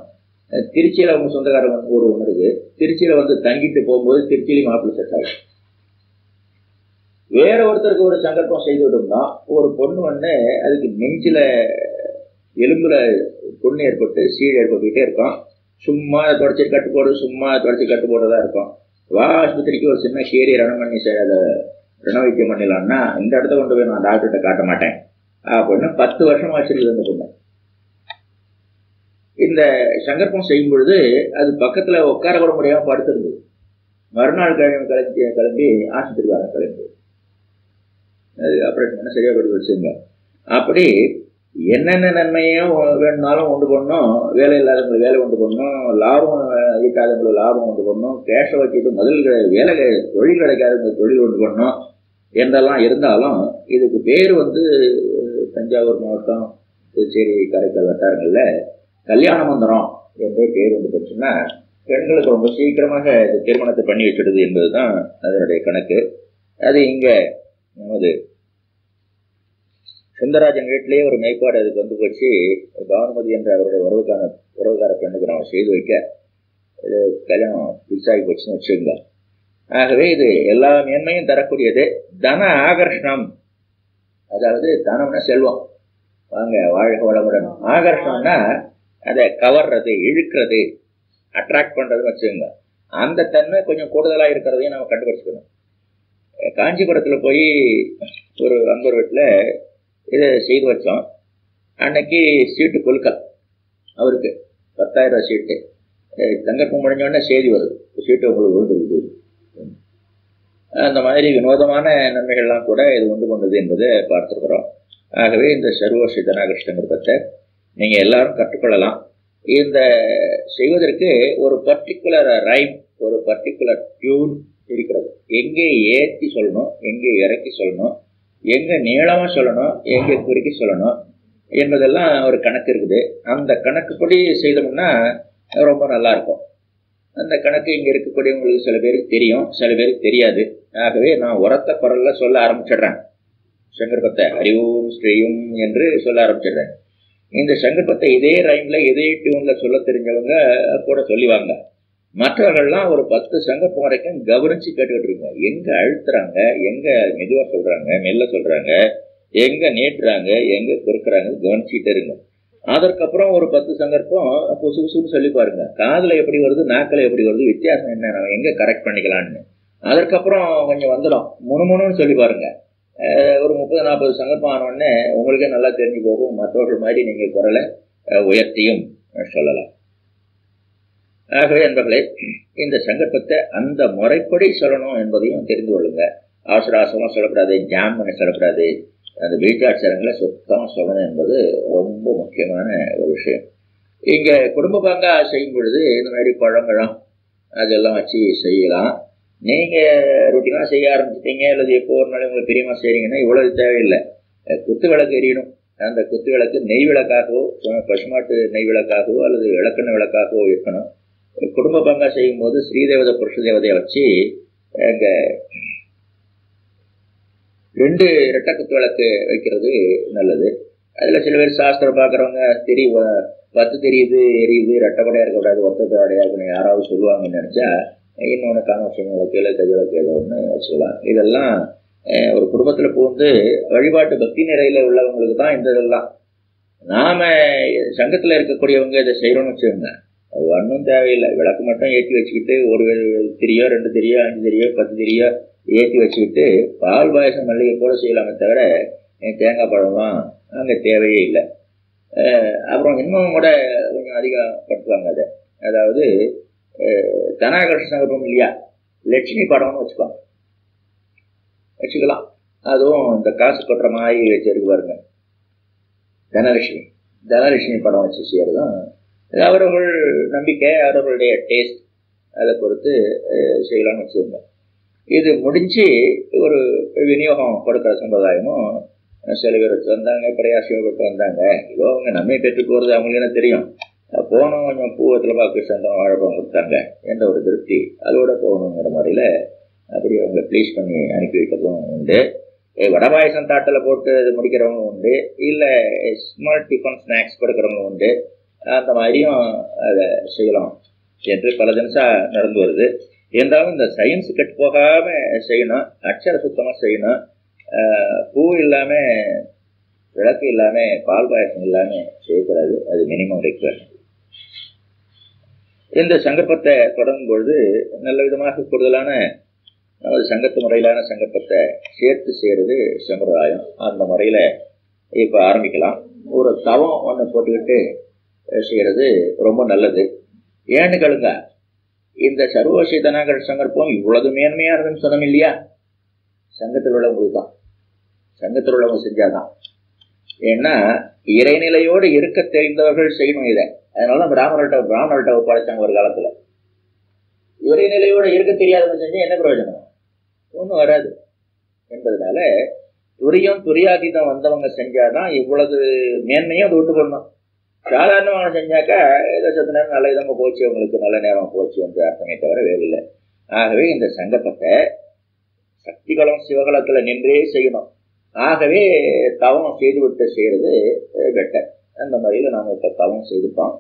திருச்சியில் அவங்க சொந்தக்காரங்க ஒரு ஒன்று இருக்குது திருச்சியில் வந்து தங்கிட்டு போகும்போது திருச்சியிலையும் மாப்பிள்ளை செட் ஆகும் வேற ஒருத்தருக்கு ஒரு சங்கல்பம் செய்து விட்டோம்னா ஒரு பொண்ணு வந்து அதுக்கு நெஞ்சில் எலும்புல புண்ணு ஏற்பட்டு சீழ் ஏற்பட்டுக்கிட்டே இருக்கும். சும்மா தொடச்சி கட்டு போடு சும்மா தொடச்சி கட்டு போடுறதா இருக்கும். வா ஆஸ்பத்திரிக்கு ஒரு சின்ன கீரி ரணம் பண்ணி அதை ரண வைத்தியம் பண்ணிடலாம்னா இந்த இடத்த கொண்டு போய் நான் டாக்டர்கிட்ட காட்ட மாட்டேன். அப்படின்னு பத்து வருஷம் வச்சிருக்குது அந்த பொண்ணு. இந்த சங்கற்பம் செய்யும் பொழுது அது பக்கத்தில் உட்கார கூட முடியாமல் படுத்திருந்தது மறுநாள் கிளம்பி கிளம்பி கிளம்பி ஆஸ்பத்திரி வர கிளம்பி. அது ஆப்ரேஷன் பண்ண சரியாக படுத்து வச்சுங்க அப்படி என்னென்ன நன்மையும் வேணும்னாலும் உண்டு பண்ணணும். வேலை இல்லாதவங்களுக்கு வேலை உண்டு பண்ணணும். லாபம் ஈட்டாதவங்களுக்கு லாபம் உண்டு பண்ணணும். கேஷை வச்சுட்டு முதல் வேலை தொழில் கிடைக்காதவங்களுக்கு தொழில் உண்டு பண்ணணும். என்றெல்லாம் இருந்தாலும் இதுக்கு பேர் வந்து தஞ்சாவூர் மாவட்டம் புதுச்சேரி காரைக்கால் வட்டாரங்களில் கல்யாண மந்திரம் என்ற பேர் வந்து போச்சுன்னா பெண்களுக்கு ரொம்ப சீக்கிரமாக இந்த திருமணத்தை பண்ணி வச்சிடுது என்பதுதான் அதனுடைய கணக்கு. அது இங்கே நமது சுந்தரராஜன் வீட்டிலேயே ஒரு மேற்பாடு அதுக்கு வந்து போச்சு. பானுமதி என்ற அவருடைய உறவுக்கான உறவுக்கார பெண்ணுக்கு நம்ம செய்து வைக்க இது கல்யாணம் ஃபிக்ஸ் ஆகி போச்சுன்னு வச்சுக்கோங்க. ஆகவே இது எல்லா மேன்மையும் தரக்கூடியது. தன ஆகர்ஷணம் அதாவது தனம்னா செல்வம். வாங்க வாழ்க வளமுடன். ஆகர்ஷம்னா அதை கவர்றது இழுக்கிறது அட்ராக்ட் பண்ணுறதுன்னு வச்சுக்கோங்க. அந்த தன்மை கொஞ்சம் கூடுதலாக இருக்கிறதையும் நம்ம கண்டுபிடிச்சிக்கணும். காஞ்சிபுரத்தில் போய் ஒரு அங்க ஒரு வீட்டில் இதை செய்து வச்சோம். அன்னைக்கு சீட்டு கொல்கல் அவருக்கு பத்தாயிரம் ரூபாய் சீட்டு. அஹ் முடிஞ்சோடனே செய்தி வருது. சீட்டு உங்களுக்கு விழுந்துருக்குது அந்த மாதிரி வினோதமான நன்மைகள்லாம் கூட இது உண்டு கொண்டது என்பதை பார்த்துருக்குறோம். ஆகவே இந்த சர்வ சிதனாகிருஷ்ணங்கிறத நீங்கள் எல்லாரும் கற்றுக்கொள்ளலாம். இந்த செய்வதற்கு ஒரு பர்டிகுலர் ரைம் ஒரு பர்டிகுலர் டியூன் இருக்கிறது. எங்கே ஏற்றி சொல்லணும் எங்கே இறக்கி சொல்லணும் எங்கே நீளமாக சொல்லணும் எங்கே குறுக்கி சொல்லணும் என்பதெல்லாம் ஒரு கணக்கு இருக்குது. அந்த கணக்குப்படி செய்தோம்னா ரொம்ப நல்லாயிருக்கும் அந்த கணக்கு இங்கே இருக்கக்கூடியவங்களுக்கு சில பேருக்கு தெரியும் சில பேருக்கு தெரியாது. ஆகவே நான் உரத்த குரலில் சொல்ல ஆரம்பிச்சிடுறேன். சங்கர்பத்தை அறிவும் ஸ்ரீயும் என்று சொல்ல ஆரம்பிச்சிடுறேன். இந்த சங்கர்பத்தை இதே ரைமில் இதே டியூனில் சொல்ல தெரிஞ்சவங்க கூட சொல்லிவாங்க. மற்றவர்கள்லாம் ஒரு பத்து சங்கப்பம் வரைக்கும் கவனிச்சு கேட்டுக்கிட்டு இருங்க எங்கே அழுத்துறாங்க? எங்கே மெதுவாக சொல்கிறாங்க மெல்ல சொல்கிறாங்க எங்கே நீட்டுறாங்க? எங்கே குறுக்குறாங்க கவனிச்சுக்கிட்டே இருங்க. அதற்கப்புறம் ஒரு பத்து சங்கற்பம் புசு புசுன்னு சொல்லி பாருங்க. காதில் எப்படி வருது நாக்கில் எப்படி வருது வித்தியாசம் என்ன? நம்ம எங்கே கரெக்ட் பண்ணிக்கலாம்னு. அதற்கப்புறம் கொஞ்சம் வந்துடும். முணுமுணுன்னு சொல்லி பாருங்க. ஒரு முப்பது நாற்பது சங்கற்பம் ஆனோடனே உங்களுக்கே நல்லா தெரிஞ்சு போகும். மற்றவர்கள் மாதிரி நீங்கள் குரலை உயர்த்தியும் சொல்லலாம். ஆகவே என்பர்களே இந்த சங்கற்பத்தை அந்த முறைப்படி சொல்லணும் என்பதையும் தெரிந்து கொள்ளுங்க. அவசர அவசரமாக சொல்லக்கூடாது ஜாம் பண்ணி சொல்லக்கூடாது. அந்த பீஜாட்சரங்களை சுத்தமாக சொல்லணும் என்பது ரொம்ப முக்கியமான ஒரு விஷயம். இங்கே குடும்ப பங்கா செய்யும் பொழுது இந்த மாதிரி பழங்களாம் அதெல்லாம் வச்சு செய்யலாம். நீங்கள் ரொட்டீனாக செய்ய ஆரம்பிச்சிட்டீங்க அல்லது எப்போ ஒரு நாள் உங்களுக்கு பிரியமாக செய்கிறீங்கன்னா இவ்வளவு தேவையில்லை. குத்து விளக்கு எரியணும். அந்த குத்து விளக்கு நெய் விளக்காகவோ பசுமாட்டு நெய் விளக்காகவோ அல்லது விளக்கெண்ணெய் விளக்காகவோ இருக்கணும். குடும்ப பங்கா செய்யும் போது ஸ்ரீதேவதை புருஷ தேவதையை வச்சு அங்க ரெண்டு இரட்டை குத்து விளக்கு வைக்கிறது நல்லது. அதில் சில பேர் சாஸ்திரம் பார்க்குறவங்க தெரிய பத்து தெரியுது எரியுது ரெட்டப்படையாக இருக்கக்கூடாது ஒத்த இருக்கணும் யாராவது சொல்லுவாங்கன்னு நினச்சா இன்னொன்று காமாட்சி விளக்கு இல்லை கஜ விளக்கு ஏதோ ஒன்று வச்சுக்கலாம். இதெல்லாம் ஒரு குடும்பத்தில் புகுந்து வழிபாட்டு பக்தி நிறையில் உள்ளவங்களுக்கு தான் இந்த இதெல்லாம். நாம் சங்கத்தில் இருக்கக்கூடியவங்க இதை செய்கிறோம்னு வச்சுக்கோங்க. அது ஒன்றும் தேவையில்லை. விளக்கு மட்டும் ஏற்றி வச்சுக்கிட்டு ஒரு திரியோ ரெண்டு திரியோ அஞ்சு திரியோ பத்து திரியோ ஏற்றி வச்சுக்கிட்டு பால் பாயசம் மல்லிகை கூட செய்யலாமே தவிர தேங்காய் பழம்லாம் அங்கே தேவையே இல்லை. அப்புறம் இன்னும் கூட கொஞ்சம் அதிகப்படுத்துவாங்க அதை. அதாவது தனாகர்ஷ சங்கல்பம் இல்லையா? லட்சுமி படம்னு வச்சுக்குவாங்க வச்சுக்கலாம். அதுவும் இந்த காசு கொட்டுற மாதிரி வச்சிருக்கு பாருங்க. தனலட்சுமி. தனலட்சுமி படம் வச்சு செய்யறதும் இது அவரவர்கள் நம்பிக்கை அவரவர்களுடைய டேஸ்ட் அதை பொறுத்து செய்யலாம்னு வச்சுருந்தேன் இது முடிஞ்சு ஒரு விநியோகம் கொடுக்குற சம்பிரதாயமும் சில பேர் வச்சு வந்தாங்க பிரயாசியப்பட்டு வந்தாங்க. இதோ அவங்க நம்மை பெற்று போகிறது அவங்களுக்கு என்ன தெரியும்? போனோம் கொஞ்சம் பூவத்தில் பார்க்க சந்தம் வாழைப்பழம் கொடுத்தாங்க என்ற ஒரு திருப்தி அதோட போகணுங்கிற முறையில் அப்படி அவங்க ப்ளீஸ் பண்ணி அனுப்பி வைக்கிறதும் உண்டு. வடபாயசம் தாட்டில் போட்டு இது முடிக்கிறவங்க உண்டு. இல்லை ஸ்மால் டிஃபன் ஸ்நாக்ஸ் கொடுக்குறவங்க உண்டு. அந்த மாதிரியும் அதை செய்யலாம். என்று பல தினசாக நடந்து வருது. இருந்தாலும் இந்த சயின்ஸ் கட் போகாமல் செய்யணும் அச்சர சுத்தமாக செய்யணும் பூ இல்லாமல் விளக்கு இல்லாமல் பால் பாயசம் இல்லாமல் செய்யக்கூடாது. அது மினிமம் ரெக்வயர்மெண்ட் இந்த சங்கற்பத்தை தொடங்கும் பொழுது நல்ல விதமாக கூடுதலான நமது சங்கத்து முறையிலான சங்கற்பத்தை சேர்த்து செய்கிறது சம்பிரதாயம். அந்த முறையில் இப்போ ஆரம்பிக்கலாம். ஒரு தவம் ஒன்று போட்டுக்கிட்டு செய்கிறது ரொம்ப நல்லது. ஏன்னு கேளுங்க இந்த சர்வசிதனாக சங்கற்பம் இவ்வளவு மேன்மையானதுன்னு சொன்னோம் இல்லையா? சங்கத்தில் உள்ளவங்களுக்கு தான் சங்கத்தில் உள்ளவங்க செஞ்சாதான். ஏன்னா இறைநிலையோடு இருக்க தெரிந்தவர்கள் செய்யணும் இதை. அதனால பிராமணர்கிட்ட பிராமணர்கிட்ட ஒப்படைச்சாங்க ஒரு காலத்துல. இறைநிலையோடு இருக்க தெரியாதவங்க செஞ்சா என்ன பிரயோஜனம்? ஒன்றும் வராது. என்பதனால துரியம் துரியாதீதம் வந்தவங்க செஞ்சாதான் இவ்வளவு மேன்மையும் அது விட்டு பண்ணணும் சாதாரணமாக செஞ்சாக்கா ஏதோ சத்து நேரம் நல்ல விதமாக போச்சு உங்களுக்கு நல்ல நேரம் போச்சு என்று அர்த்தமே தவிர வேறு இல்லை. ஆகவே இந்த சங்கப்பத்தை சக்திகளம் சிவகலத்தில் நின்றே செய்யணும். ஆகவே தவம் செய்துவிட்டு செய்கிறது பெட்டர். அந்த மாதிரியில் நாம் இப்போ தவம் செய்துப்போம்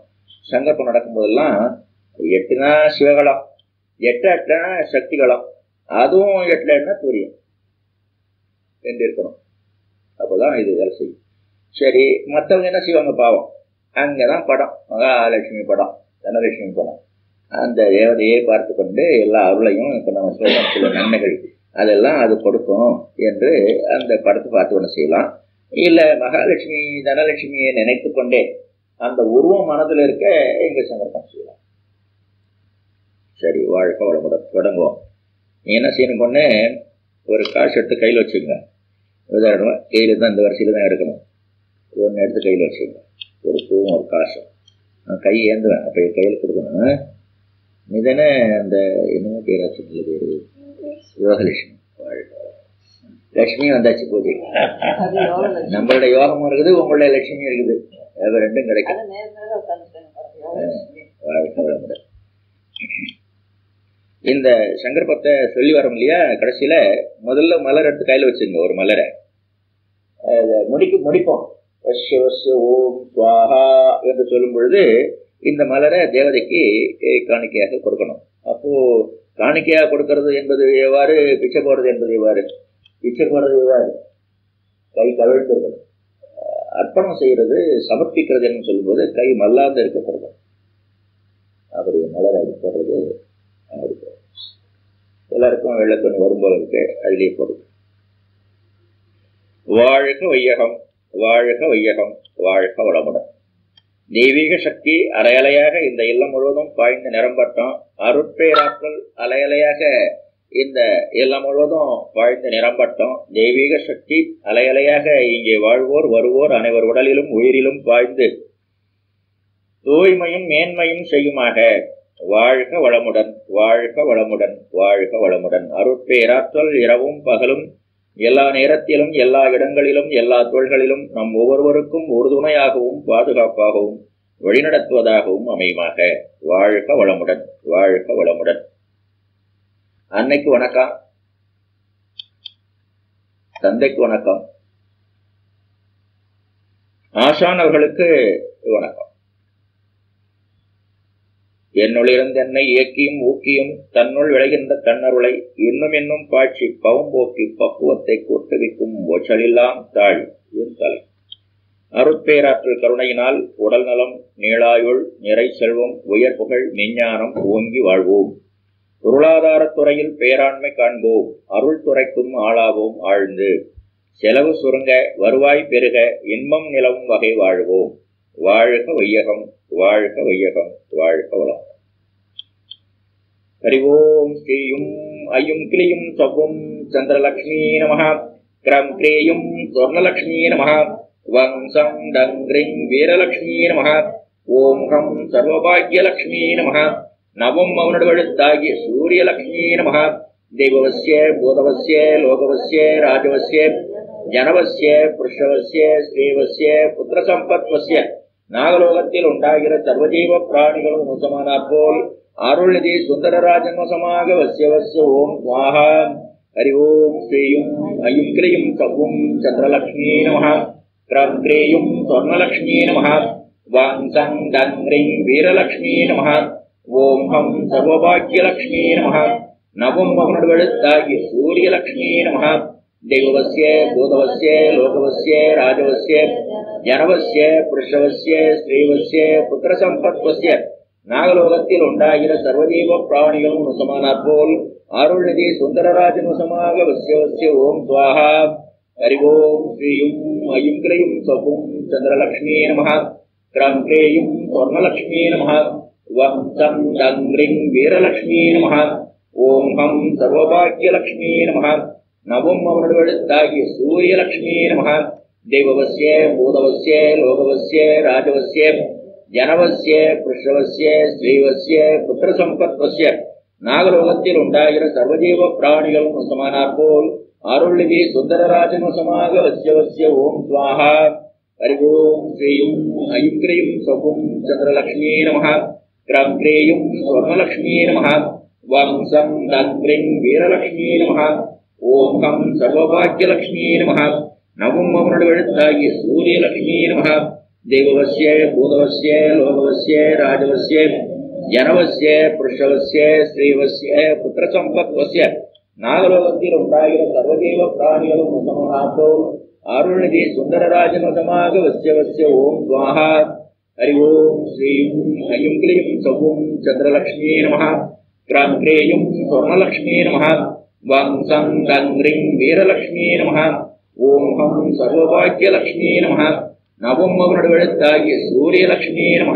சங்கப்பம் நடக்கும்போதெல்லாம் எட்டுனா சிவகலம் எட்டு எட்டுனா சக்திகளம் அதுவும் எட்டுலன்னா துரியம் என்று இருக்கணும். அப்போதான் இது வேலை செய்யும். சரி மற்றவங்க என்ன செய்வாங்க பாவம்? அங்கே தான் படம். மகாலட்சுமி படம் தனலட்சுமி படம். அந்த தேவதையை பார்த்து கொண்டு எல்லா அருளையும் இப்போ நம்ம சொல்றோம் சில நன்மைகள் அதெல்லாம் அது கொடுக்கும் என்று அந்த படத்தை பார்த்து ஒன்று செய்யலாம். இல்லை மகாலட்சுமி தனலட்சுமியை நினைத்து கொண்டே அந்த உருவம் மனதில் இருக்க எங்கள் சங்கல்பம் செய்யலாம். சரி வாழ்க்கை வளமுடன். தொடங்குவோம். நீ என்ன செய்யணும் பொண்ணு? ஒரு காசு எடுத்து கையில் வச்சுக்கோங்க. உதாரணமாக கையில் தான் இந்த வரிசையில் தான் எடுக்கணும். ஒன்று எடுத்து கையில் வச்சுக்கோங்க. ஒரு பூவும் ஒரு காசும் நான் கை ஏந்துவேன் அப்போ என் கையில் கொடுக்கணும். நீ தானே அந்த என்னமோ பேராச்சு நல்ல பேர். யோகலட்சுமி. லட்சுமி வந்தாச்சு பூஜை நம்மளோட யோகமும் இருக்குது உங்களுடைய லட்சுமியும் இருக்குது. அது ரெண்டும் கிடைக்கும். வாழ்க்கை வளமுடன் இந்த சங்கற்பத்தை சொல்லி வரோம் இல்லையா? கடைசியில முதல்ல மலர் எடுத்து கையில் வச்சுங்க ஒரு மலரை. முடிக்கு முடிப்போம். வஷ்ய ஓம் சுவாஹா என்று சொல்லும் பொழுது இந்த மலரை தேவதைக்கு காணிக்கையாக கொடுக்கணும். அப்போ காணிக்கையாக கொடுக்கறது என்பது எவ்வாறு? பிச்சை போடுறது என்பது எவ்வாறு? பிச்சை போடுறது எவ்வாறு? கை கவிழ்த்து அர்ப்பணம் செய்கிறது சமர்ப்பிக்கிறது என்று சொல்லும்போது கை மல்லாந்து இருக்கப்படுது அவருடைய மலர் அது அவருக்கு எல்லாருக்கும் வெள்ளத்தொன்று வரும்போது இருக்கு அதிலே போடுது. வாழ்க வையகம். வாழ்க வையகம் வாழ்க வளமுடன். தெய்வீக சக்தி அலையலையாக இந்த இல்லம் முழுவதும் பாய்ந்து நிரம்பட்டும் அருட்பேராற்றல் அலையலையாக இந்த இல்லம் முழுவதும் வாழ்ந்து நிரம்பட்டும் தெய்வீக சக்தி அலையலையாக இங்கே வாழ்வோர் வருவோர் அனைவர் உடலிலும் உயிரிலும் பாய்ந்து தூய்மையும் மேன்மையும் செய்யுமாக. வாழ்க வளமுடன் வாழ்க வளமுடன் வாழ்க வளமுடன். அருட்பேராற்றல் இரவும் பகலும் எல்லா நேரத்திலும் எல்லா இடங்களிலும் எல்லா தொழில்களிலும் நம் ஒவ்வொருவருக்கும் உறுதுணையாகவும் பாதுகாப்பாகவும் வழிநடத்துவதாகவும் அமையுமாக. வாழ்க வளமுடன் வாழ்க வளமுடன். அன்னைக்கு வணக்கம். தந்தைக்கு வணக்கம். ஆசான் அவர்களுக்கு வணக்கம். என்னுள்ளிருந்து என்னை இயக்கியும் ஊக்கியும் தன்னுள் விளைகின்ற தன்னருளை இன்னும் இன்னும் காட்சி பவம்போக்கி பக்குவத்தை கூட்டுவிக்கும் ஒச்சலில்லாம் தாழ் என் தலை. அருட்பேராற்றல் கருணையினால் உடல் நலம் நீளாயுள் நிறை செல்வம் உயர் புகழ் மெஞ்ஞானம் ஓங்கி வாழ்வோம். பொருளாதாரத் துறையில் பேராண்மை காண்போம் அருள் துறைக்கும் ஆளாவோம் ஆழ்ந்து. செலவு சுருங்க வருவாய் பெருக இன்பம் நிலவும் வகை வாழ்வோம். வாழ்க வையகம் வாழ்க வையகம் வாழ்க வளம். ஹரிவோம் ஸ்ரீயும் ஐயும் கிளியும் சவ்வும் சந்திரலக்ஷ்மி நம கிரம் கிரேயும் சுவர்ணலக்ஷ்மி நம வம்சம் டங்கிரிங் வீரலக்ஷ்மி நம ஓம் ஹம் சர்வபாகியலக்ஷ்மி நம நவம் மௌனடுவழுத்தாகிய சூரியலக்ஷ்மி நம தெய்வவசிய பூதவசிய லோகவசிய ராஜவசிய ஜனவசிய புருஷவசிய ஸ்ரீவசிய புத்திரசம்பத்வசிய നാഗലോകത്തിൽ ഉണ്ടാകിற സർവജീവ പ്രാണികളും ഹുസമാണ് അപ്പോൾ അരുളിതി സുന്ദരരാജന്മസമാഗവസ്യവസ്യ ഓം സ്വാഹ ഹരി ഓം ശ്രീയും അയും ക്രിയും കവും ചന്ദ്രലക്ഷ്മീ നമ. ക്രേയും സ്വർണലക്ഷ്മീ നമ. വംസം ദന്ത്രിം വീരലക്ഷ്മീ നമ. ಓಂ ಹಂ ಸರ್ವಭಾಗ್ಯಲಕ್ಷ್ಮೀ ನಮಃ ನವಂ ಮಹನಡುಗಳಾಗಿ ಸೂರ್ಯಲಕ್ಷ್ಮೀ ನಮಃ ದೇವವಸ್ಯ ಗೋಧವಸ್ಯ ಲೋಕವಸ್ಯ ರಾಜವಸ್ಯ ஜனவசிய புருஷவசிய ஸ்ரீவசிய புத்திரசம்பத்வசிய நாகலோகத்தில் உண்டாகிற சர்வஜீவ பிராணிகளும் நுசமானார் போல் அருள்நிதி சுந்தரராஜன் நுசமாக வசியவசிய ஓம் சுவாஹா. ஹரி ஓம் ஸ்ரீயும் ஐயும் கிளையும் சவ்வும் சந்திரலக்ஷ்மியே நம கிரம் கிரேயும் ஸ்வர்ணலக்ஷ்மி நம வம் சம் தங்கிரிங் வீரலக்ஷ்மியே நம ஓம் ஹம் சர்வபாக்கியலக்ஷ்மியே நம நவம் அவனடுவெழுத்தாகிய சூரியலக்ஷ்மியே நம தெய்வவசிய பூதவசிய லோகவசிய ராஜவசிய ஜனவசிய கிருஷ்ணவசிய ஸ்ரீவசிய புத்திரசம்பத்வசிய நாகலோகத்தில் உண்டாகிற சர்வஜீவ பிராணிகள் வசமானார் போல் அருள்நிதி சுந்தரராஜன் வசமாக வசியவசிய ஓம் சுவாகா ஹரி ஸ்ரீயும் ஐயும் கிரையும் சந்திரலக்ஷ்மியே நம கிரம் கிரேயும் ஸ்வர்ணலக்ஷ்மி நம வம்சம் தங்கிரிங் வீரலக்ஷ்மியே நம ஓம் கம் சர்வபாக்கியலக்ஷ்மியே நம நவம் மவனடுவெழுத்தாகிய சூரியலக்ஷ்மி நம. தெய்வவசிய பூதவசிய லோகவசிய ராஜவசிய ஜனவசிய புருஷவசிய ஸ்ரீவசிய புத்திரசம்பத்வசிய நாகலோகத்தில் உண்டாகிற சர்வதேவ பிராணிகளும் வசமாகோம் அருள்நிதி சுந்தரராஜன் வசமாக வசிய வசிய ஓம் துவாகா ஹரி ஓம் ஸ்ரீயும் ஐயும் கிளியும் சவும் சந்திரலக்ஷ்மி நம. கிரம் கிரேயும் ஸ்வர்ணலக்ஷ்மி நம. வம்சம் டங்கிரிங் வீரலக்ஷ்மி நம. ஓம் ஹம் சர்வபாக்கியலக்ஷ்மி நம நவம் மகனடுவெழுத்தாகிய சூரியலக்ஷ்மி நம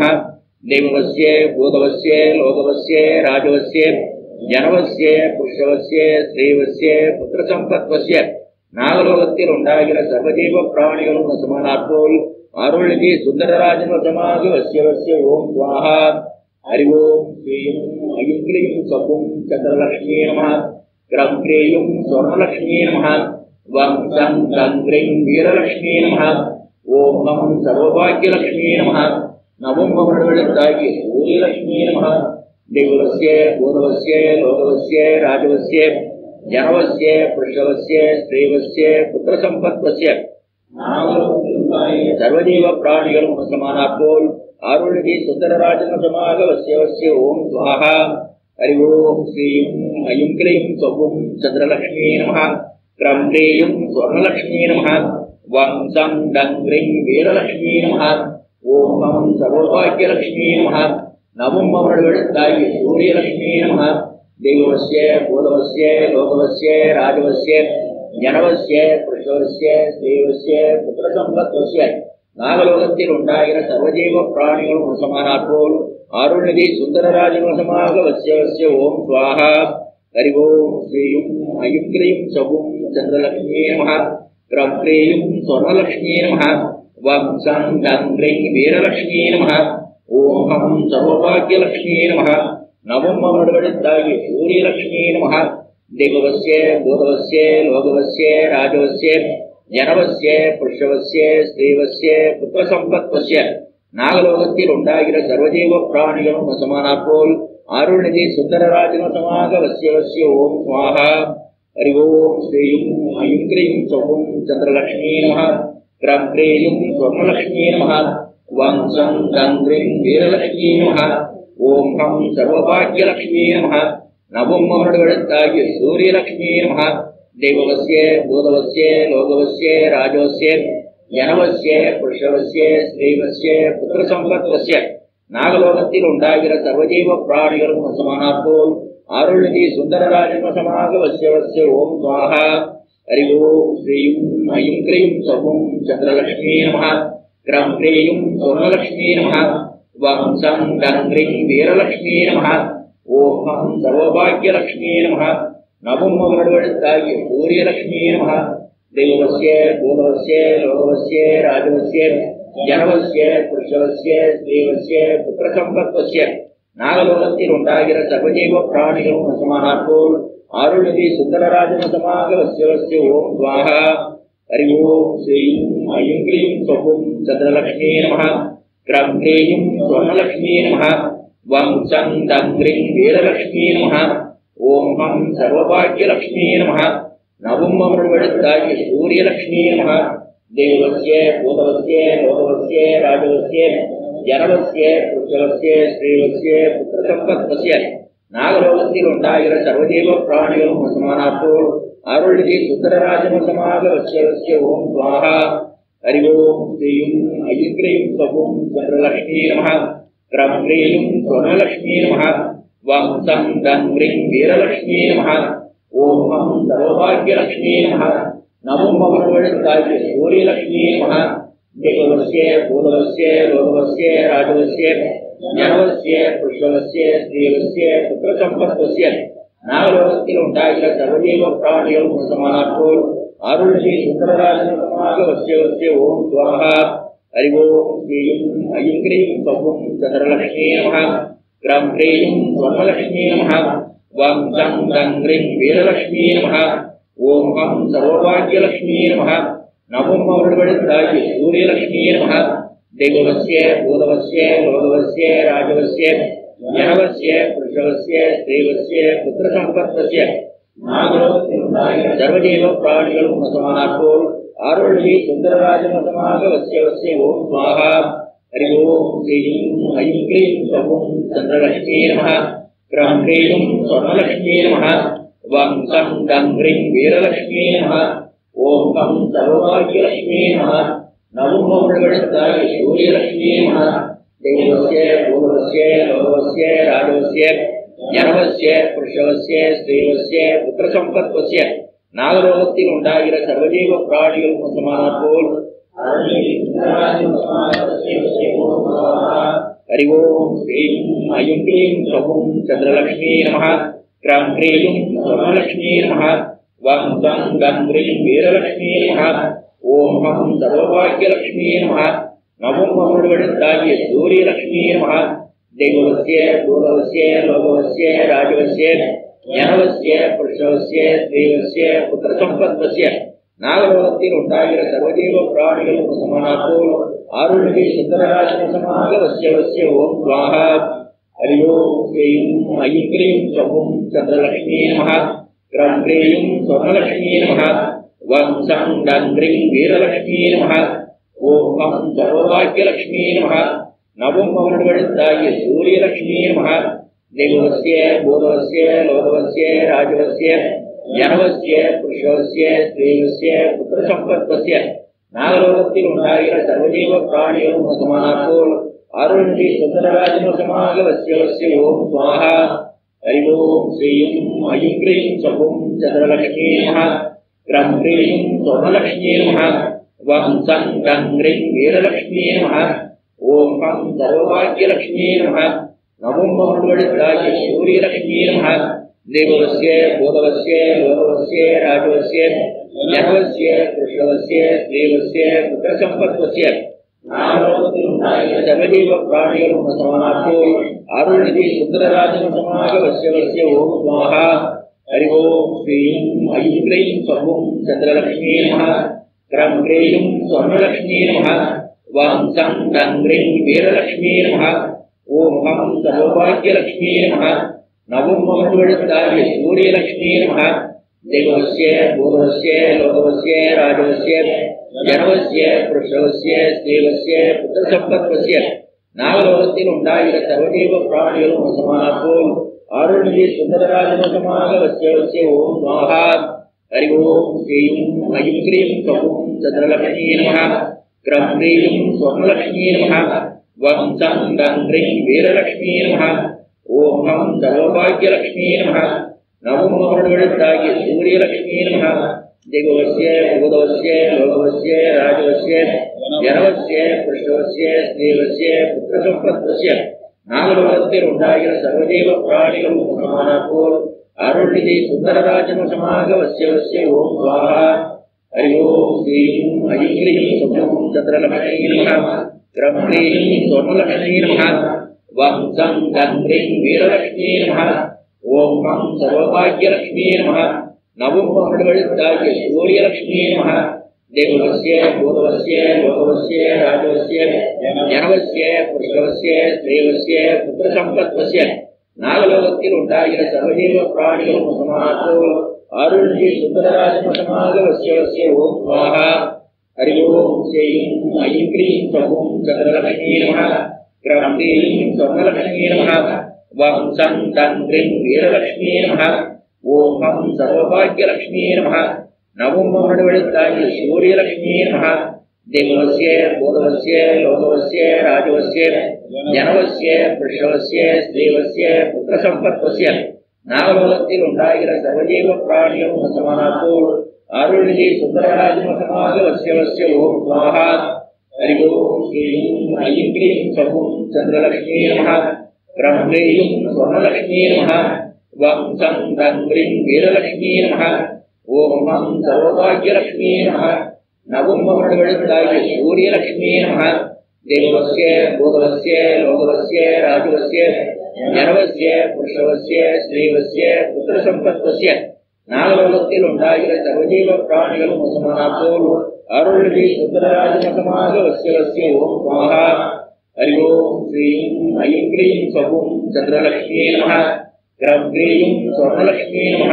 தெய்வவசிய பூதவசிய லோகவசிய ராஜவசிய ஜனவசிய புருஷவசிய ஸ்ரீவசிய புத்திரசம்பத்வசிய நாகலோகத்தில் உண்டாகிற சர்வஜீவ பிராணிகளும் வசமானாற் போல் அருள்நிதி சுந்தரராஜன் வசமாக வசிய வசிய ஓம் சுவாஹா ஹரி ஸ்ரீயும் ஐயும் கிளியும் சவ்வும் சந்திரலக்ஷ்மி நம கிரம் கிரேயும் ஸ்வர்ணலக்ஷ்மி நம வம்சம் தங்கிரிங் வீரலக்ஷ்மி நம ஓம் நம் சர்வபாக்கியலக்ஷ்மி நம நவம் மகனவெழுத்தாகிய சூரியலக்ஷ்மி நம தெய்வவசிய பூதவசிய லோகவசிய ராஜவசிய ஜனவசிய புருஷவசிய ஸ்ரீவசிய புத்திரசம்பத்வசிய சர்வஜீவ பிராணிகளும் வசமானாற் போல் அருள்நிதி சுந்தரராஜன் வசமாக வசிய ஓம் சுவாகா ஹரி ஓம் ஸ்ரீயும் ஐயும் கிளையும் சவ்வும் சந்திரலக்ஷ்மி நமகா கிரம் கிரேயும் ஸ்வர்ணலக்ஷ்மி நம வம்சம் டங்கிரிங் வீரலட்சுமி நம ஓம் சர்வபாக்கியலட்சுமி நம நவம் அவர்களுத்தாகி சூரியலட்சுமி நம தெய்வவசிய பூதவசிய லோகவசிய ராஜவசிய ஜனவசிய புருஷவசிய ஸ்ரீவசிய புத்திரசம்பத்வசிய நாகலோகத்தில் உண்டாகிற சர்வஜீவ பிராணிகளும் வசமானாற் போல் அருள்நிதி சுந்தரராஜன் வசமாக வசிய வசிய ஓம் சுவாகா ஹரி ஓம் ஸ்ரீயும் ஐயும் கிரியும் சவும் சந்திரலட்சுமி நம கிரம் கிரீயும் ஸ்வர்ணலட்சுமி நம வம்சம் தங்கிரிங் வீரலட்சுமி நம ஓம் சர்வபாகியலட்சுமி நம நவம் அவர்களுத்தாகி சூரியலட்சுமி நம தேவவசிய பூதவசிய லோகவசிய ராஜவசிய நாகலோகத்தில் உண்டாகிற சர்வஜீவ பிராணிகளும் வசமானாற் போல் அருள்நிதி சுந்தரராஜன் வசமாக வசிய வசிய ஓம் சுவாகா ஹரி ஓம் ஸ்ரீயும் ஐயும் கிரீம் சவும் சந்திரலட்சுமி நம. கிரம் கிரேயும் ஸ்வர்ணலட்சுமி நம. வம்சம் தங்கிரிம் வீரலட்சுமி நம. ஓம் ஹம் சர்வபாகியலட்சுமி நம. நவம் அவர்களுத்தாகிய சூரியலட்சுமி நம. தெய்வவசிய பூதவசிய லோகவசிய ராஜவசிய. ஜனவசிய புருஷவசிய ஸ்ரீவசிய புத்திரசம்பத்வசிய நாகலோகத்தில் உண்டாகிற சர்வஜீவ பிராணிகளும் வசமானார் போல் அருள்நிதி சுந்தரராஜன் வசமாக வசியவசிய ஓம் சுவாகா ஹரி ஓம் ஸ்ரீயும் ஐயும் கிரீம் சவும் சந்திரலட்சுமி நம கிரம் கிரீயும் சுவர்ணலட்சுமி நம வம்சம் கங்கிரீம் வீரலட்சுமி நம ஓம் சர்வபாகியலட்சுமி நம நவம் அவர்களுத்தாகிய சூரியலட்சுமி நம தெய்வவசிய பூதவசிய லோகவசிய ராஜவசிய ஜனவசிய புருஷவசிய ஸ்ரீவசிய புத்திரசம்பத்வசிய நாகலோகத்தில் உண்டாகிற சர்வஜீவ பிராணிகளும் வசமானாற் போல் அருள்நிதி சுந்தரராஜன் வசமாக வசிய வசிய ஓம் சுவாகா ஹரி ஓம் ஸ்ரீயும் ஐயும் கிரீம் சொவும் சந்திரலட்சுமி நம கிரம் கிரீயும் ஸ்வர்ணலட்சுமி நம வம்சம் தங்கிரிங் வீரலட்சுமி நம ஓம் ஹம் சர்வபாகியலட்சுமி நம நவம் அவர்களுத்தாகிய சூரியலட்சுமி பூதவசிய லோகவசிய ராஜவசிய ஜனவசிய புத்தவசிய ஸ்ரீவசிய புத்திரசம்பத்வசிய நாகலோகத்தில் உண்டாகிற சர்வதேவ பிராணிகளும் வசமானாற் போல் அருள்நிதி சுந்தரராஜன் வசமாக ஓம் சுவாகா ஹரிவோம் ஸ்ரீயும் ஐங்கிரியும் சவும் சந்திரலட்சுமி நம கிரம் கிரீயும் நம வம்சம் தங்கிரிங் வீரலட்சுமி நம ஓம் ஹம் சர்வபாகியலட்சுமி நம நவம் அவர்களுக்காகிய சூரியலட்சுமி நம தேவவசிய பூதவசிய லோகவசிய ராஜவசிய ஜனவசிய புருஷவசிய ஸ்ரீவசிய புத்திரசம்பத்வசிய நாகலோகத்தில் உண்டாகிற சர்வஜீவ பிராணிகளும் வசமானாற் போல் அருள்நிதி சுந்தரராஜனமாக வசிய வசிய ஓம் சுவாகா ஹரி ஓம் ஸ்ரீயும் ஐயும் கிரீம் சவும் சந்திரலட்சுமி நம கிரம் கிரீயும் ஸ்வர்ணலட்சுமி நம வம்சம் தங்கிரிம் வீரலட்சுமி நம ஓம் ஹம் சர்வபாகியலட்சுமி நம நவம் அவர்களுத்தாகிய சூரியலட்சுமியே நம தெய்வவசிய பூதவசிய லோகவசிய ராஜவசிய ஜனவசிய புருஷவசிய ஸ்ரீவசிய புத்திர சம்பத்தசிய உண்டாகிற சர்வஜீவ பிராணிகளும் வசமானாற் போல் அருள்வி சுந்தரராஜவசமாக வசிய வசிய ஓம் மகா ஹரி ஓம் ஸ்ரீயும் ஐம் கிரீம் சவும் சந்திரலட்சுமி நம। கிரம் கிரீம் ஸ்வர்ணலட்சுமி நம வம்சம் டங்கிரிம் வீரலட்சுமி நம ஓம் கம் சர்வபாகியலட்சுமி நம நவம் அவர்களுக்காக சூரியலட்சுமி நம தேவசிய பூதவசிய லோகவசிய ராஜவசிய ஜனவசிய புருஷவசிய ஸ்ரீவசிய புத்திரசம்பத்வசிய நாகலோகத்தில் உண்டாகிற சர்வஜீவ பிராணிகள் வசமானாற் போல் ஹரி ஓம் ஸ்ரீம் ஐயும் கிரீம் சவும் சந்திரலட்சுமி நம கிரம் கிரீம் ஸ்வர்ணலட்சுமி நம வம்சம் கங்கிரீம் வீரலட்சுமி நம ஓம் ஹம் சர்வபாகியலட்சுமி நம நவம் அவர்களுத்தாகிய சூரியலட்சுமி நம தேவவசிய பூதவசிய லோகவசிய ராஜவசிய ஜனவசிய புருஷவசிய ஸ்ரீவசிய புத்திரசம்பத்வசிய நாகலோகத்தில் உண்டாகிற சர்வஜீவ பிராணிகளும் வசமானாற் போல் அருள்நிதி சுந்தரராஜனசமாக வசிய வசிய ஓம் சுவாகா ஹரி ஓம் ஸ்ரீயும் ஐயும் கிரீம் சவும் சந்திரலட்சுமி நம கிரம் கிரீம் ஸ்வர்ணலட்சுமி நம வம்சம் டங்கிரிம் வீரலட்சுமி நம ஓம் ஹம் சர்வபாகியலட்சுமி நம நவம் அவர்களுத்தாகிய சூரியலட்சுமி நம தேவவசிய பூதவசிய லோகவசிய ராஜவசிய ஜனவசிய புருஷவசிய ஸ்ரீவசிய புத்திரசம்பத்வசிய நாகலோகத்தில் உண்டாகிற சர்வஜீவ பிராணிகளும் வசமானாப்போல் அருள்நிதி சுந்தரராஜமசமாக வசிய வசிய ஓம் சுவாகா ஹரிவோம் ஸ்ரீயும் ஐயும் சபும் சந்திரலக்ஷ்மீ நம கிரம் கிரீம் சொர்ணலக்ஷ்மீ நம வம் சங் கங் கிரீம் ஓம் கம் சர்வபாகியலக்ஷ்மீ நம நவம் மகள்வழுத்தாகிய சூரியலக்ஷ்மீ நம தேவவசிய போதவசிய லோகவசிய ராஜவசிய ஜனவசிய கிருஷ்ணவசிய ஸ்ரீவசிய புத்திரசம்பத்வசிய சர்வஜீவ பிராணிகளும் சமானாப்போல் அருள்நிதி சுந்தரராஜனசமாக வசிய வசிய ஓம் ஹரி ஓம் ஸ்ரீயும் ஐயும் கிரீம் சர்வம் சந்திரலக்ஷ்மீ நம கிரம் கிரீம் ஸ்வர்ணலக்ஷ்மீ நம வாம் சங் கிரீம் நம ஓம் ஹம் நம நவம் நம தேவவசிய பூர்வசிய லோகவசிய ராஜவசிய ஜனவசிய புருஷவசிய ஸ்ரீவசிய புத்திரசம்பத்வசிய நாகலோகத்தில் உண்டாகிற சர்வஜீவ பிராணிகளும் வசமானப்போல் அருள்நிதி சுந்தரராஜவசமாக வசிய வசிய ஓம் சுவாகா ஹரி ஓம் ஸ்ரீயும் ஐயும் கிரீம் சபும் சந்திரலக்ஷ்மீ நம கிரம் கிரீம் ஸ்வர்ணலக்ஷ்மீ நம வம் சங் கங் கிரீம் வீரலக்ஷ்மீ நம ஓம் ஹம் சர்வபாகியலக்ஷ்மீ நம நவம் மகள்வழுத்தாகிய சூரியலக்ஷ்மீ நம தேவவசிய பூதவசிய லோகவசிய ராஜவசிய ஜனவசிய புருஷவசிய ஸ்ரீவசிய புத்திரசம்பத்வசிய நாகலோகத்தில் உண்டாகிற சர்வதேவ பிராணிகளும் சமான போல் அருள்நிதி சுந்தரராஜனசமாக வசிய வசிய ஓம் சுவாகா ஹரி ஓம் ஸ்ரீயும் ஐங்கிரியும் சுப்ரம் சந்திரலக்ஷ்மீ நம கிரம் கிரீம் சொர்ணலக்ஷ்மீ நம வம் சங் கங்க்ரீம் நம ஓம் கம் சர்வபாகியலக்ஷ்மீ நம. நவம் மகள்வழுத்தாகிய சூரியலட்சுமியே நம. தேவவசிய பூதவசிய லோகவசிய ராஜவசிய ஜனவசிய புருஷவசிய ஸ்ரீவசிய புத்திரசம்பத்வசிய நாகலோகத்தில் உண்டாகிற சர்வஜீவ பிராணிகளும் வசமானப்போல் அருள்ஜி சுந்தரராஜமசமாக வசிய வசியவசிய ஓம் சுவாகா ஹரி ஓம் ஸ்ரீயும் ஐயும் கிரீம் சபும் சந்திரலக்ஷ்மீ நம. கிரம் கிரீம் நம. வம் சங் கங் கிரீம் வீரலக்ஷ்மீ நம ஓம் ஹம் சர்வபாகியலக்ஷ்மீ நம நவம் மகள்வழுத்தாகிய சூரியலக்ஷ்மீ நம தேவவசிய பூதவசிய லோகவசிய ராஜவசிய ஜனவசிய புருஷவசிய ஸ்ரீவசிய புத்திரசம்பத்வசிய நாகலோகத்தில் உண்டாகிற சர்வஜீவ பிராணிகளும் வசமானப்போல் அருள்நிதி சுந்தரராஜமசமாக வசியவசிய ஓம் சுவாகா ஹரி ஓம் ஸ்ரீயும் ஐயும் கிரீம் சபும் சந்திரலட்சுமியே நம கிரம் கிரீம் நம வம் சங் கங் கிரீம் நம ஓம் ஹம் சர்வபாகியலக்ஷ்மீ நம நவும் மகள்வழுத்தாகிய சூரியலக்ஷ்மீ நம தெய்வசிய பூதவசிய லோகவசிய ராஜவசிய ஜனவசிய புருஷவசிய ஸ்ரீவசிய புத்திரசம்பத்வசிய நாகலோகத்தில் உண்டாகிற சர்வஜீவ பிராணிகளும் வசமானப்போல் அருள்நிதி சுந்தரராஜமசமாக வசிய வசிய ஓம் சுவாகா ஓம் ஸ்ரீயும் ஐயும் கிரீம் சபும் சந்திரலக்ஷ்மீ நம கிரம் கிரீம் ஸ்வர்ணலக்ஷ்மீ நம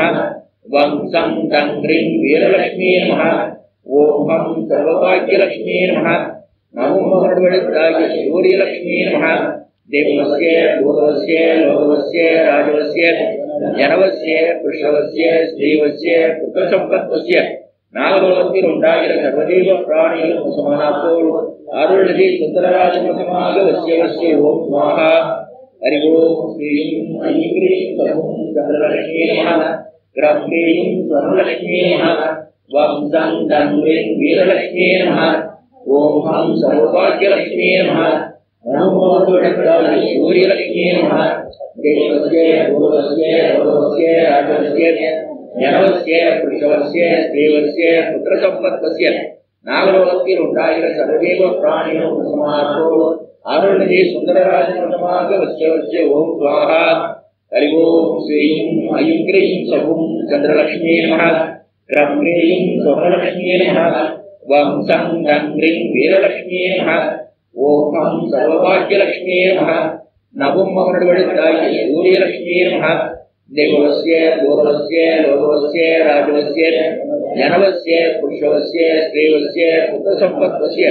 வம் சங் கங் கிரீம் வீரலக்ஷ்மீ நம ஓம் ஹம் சர்வபாகியலக்ஷ்மீ நம நவம் மகள்வழுத்தாகிய சூரியலக்ஷ்மீ நம தேவவசிய பூதவசிய லோகவசிய ராஜவசிய ஜனவசிய புருஷவசிய ஸ்ரீவசிய புத்திரசம்பத்வசிய நாகலோகத்தில் உண்டாகிற சர்வஜீவ பிராணிகளும் சமானப்போல் அருள்நிதி சுந்தரராஜ வசமாக வசிய வசிய ஓம் சுவாகா ஹரி ஸ்ரீயும் ஐயும் கிரீம் சபும் சந்திரலக்ஷ்மீ நம கிரம் கிரீம் ஸ்வர்ணலக்ஷ்மீ நம வம் சங் கங் கிரீம் ஓம் ஹம் சர்வபாகியலக்ஷ்மீ நம சூரியலக்ஷ்மீ நம தேவவசிய பூர்வசிய லோகவசிய ராஜவசிய ஜனவசிய புருஷவசிய ஸ்ரீவசிய புத்திரசம்பத்வசிய நாகலோகத்தில் உண்டாகிற சர்வஜீவ பிராணிகளும் சமானப்போல் அருள்நிதி சுந்தரராஜனமாக வசிய வசிய ஓம் சுவாகா ஹரி ஓம் ஸ்ரீயும் ஐயும் கிரீம் சபும் சந்திரலக்ஷ்மீ நம கிரம் கிரீம் ஸ்வர்ணலக்ஷ்மீ நம வம் சங் கங் கிரீம் வீரலக்ஷ்மீ நம ஓம் ஹம் சர்வபாகியலக்ஷ்மீ நம நவம் மகள்வழுத்தாகிய சூரியலக்ஷ்மீ தேவவசிய பூர்வசிய லோகவசிய ராஜவசிய ஜனவசிய புருஷவசிய ஸ்ரீவசிய புத்திரசம்பத்வசிய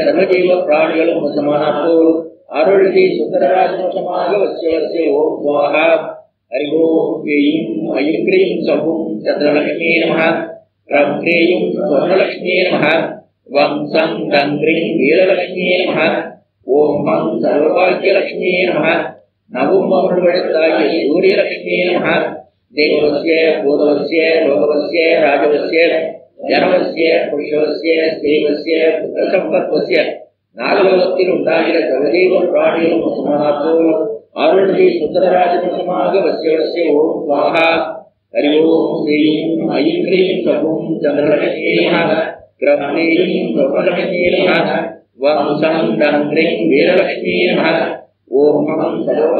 சர்வஜீவ பிராணிகளும் வசமானப்போல் அருள்தி சுந்தரராஜமசமாக வசிய வசிய ஓம் சுவாகா ஹரி ஓம் ஸ்ரீயும் ஐயும் கிரீம் சபும் சந்திரலக்ஷ்மீ நம பிரக்ரேயும் சுவர்ணலட்சுமியே நம வம்சம் தங்கிரிம் வீரலட்சுமியே நம ஓம் ஹம் சர்வபாகியலட்சுமியே நம நவும் அமர்வெழுத்தாகிய சூரியலட்சுமியே நம தேவஸ்ய பூதவஸ்ய லோகவஸ்ய ராஜவஸ்ய ஜனவசிய புருஷவசிய ஸ்ரீவசிய புத்திரசம்பத்வசிய நாகலோகத்தில் உண்டாகிற சர்வதேவ பிராணியும் சுமானாத்தோம் அருள்தி சுந்தரராஜபுஷமாக வசியவசிய ஓம் சுவாகா ஹரி ஓம் ஸ்ரீயும் ஐம் சகும் வம்சம் தந்திரிம் நம ஓம் ஹம் சர்வ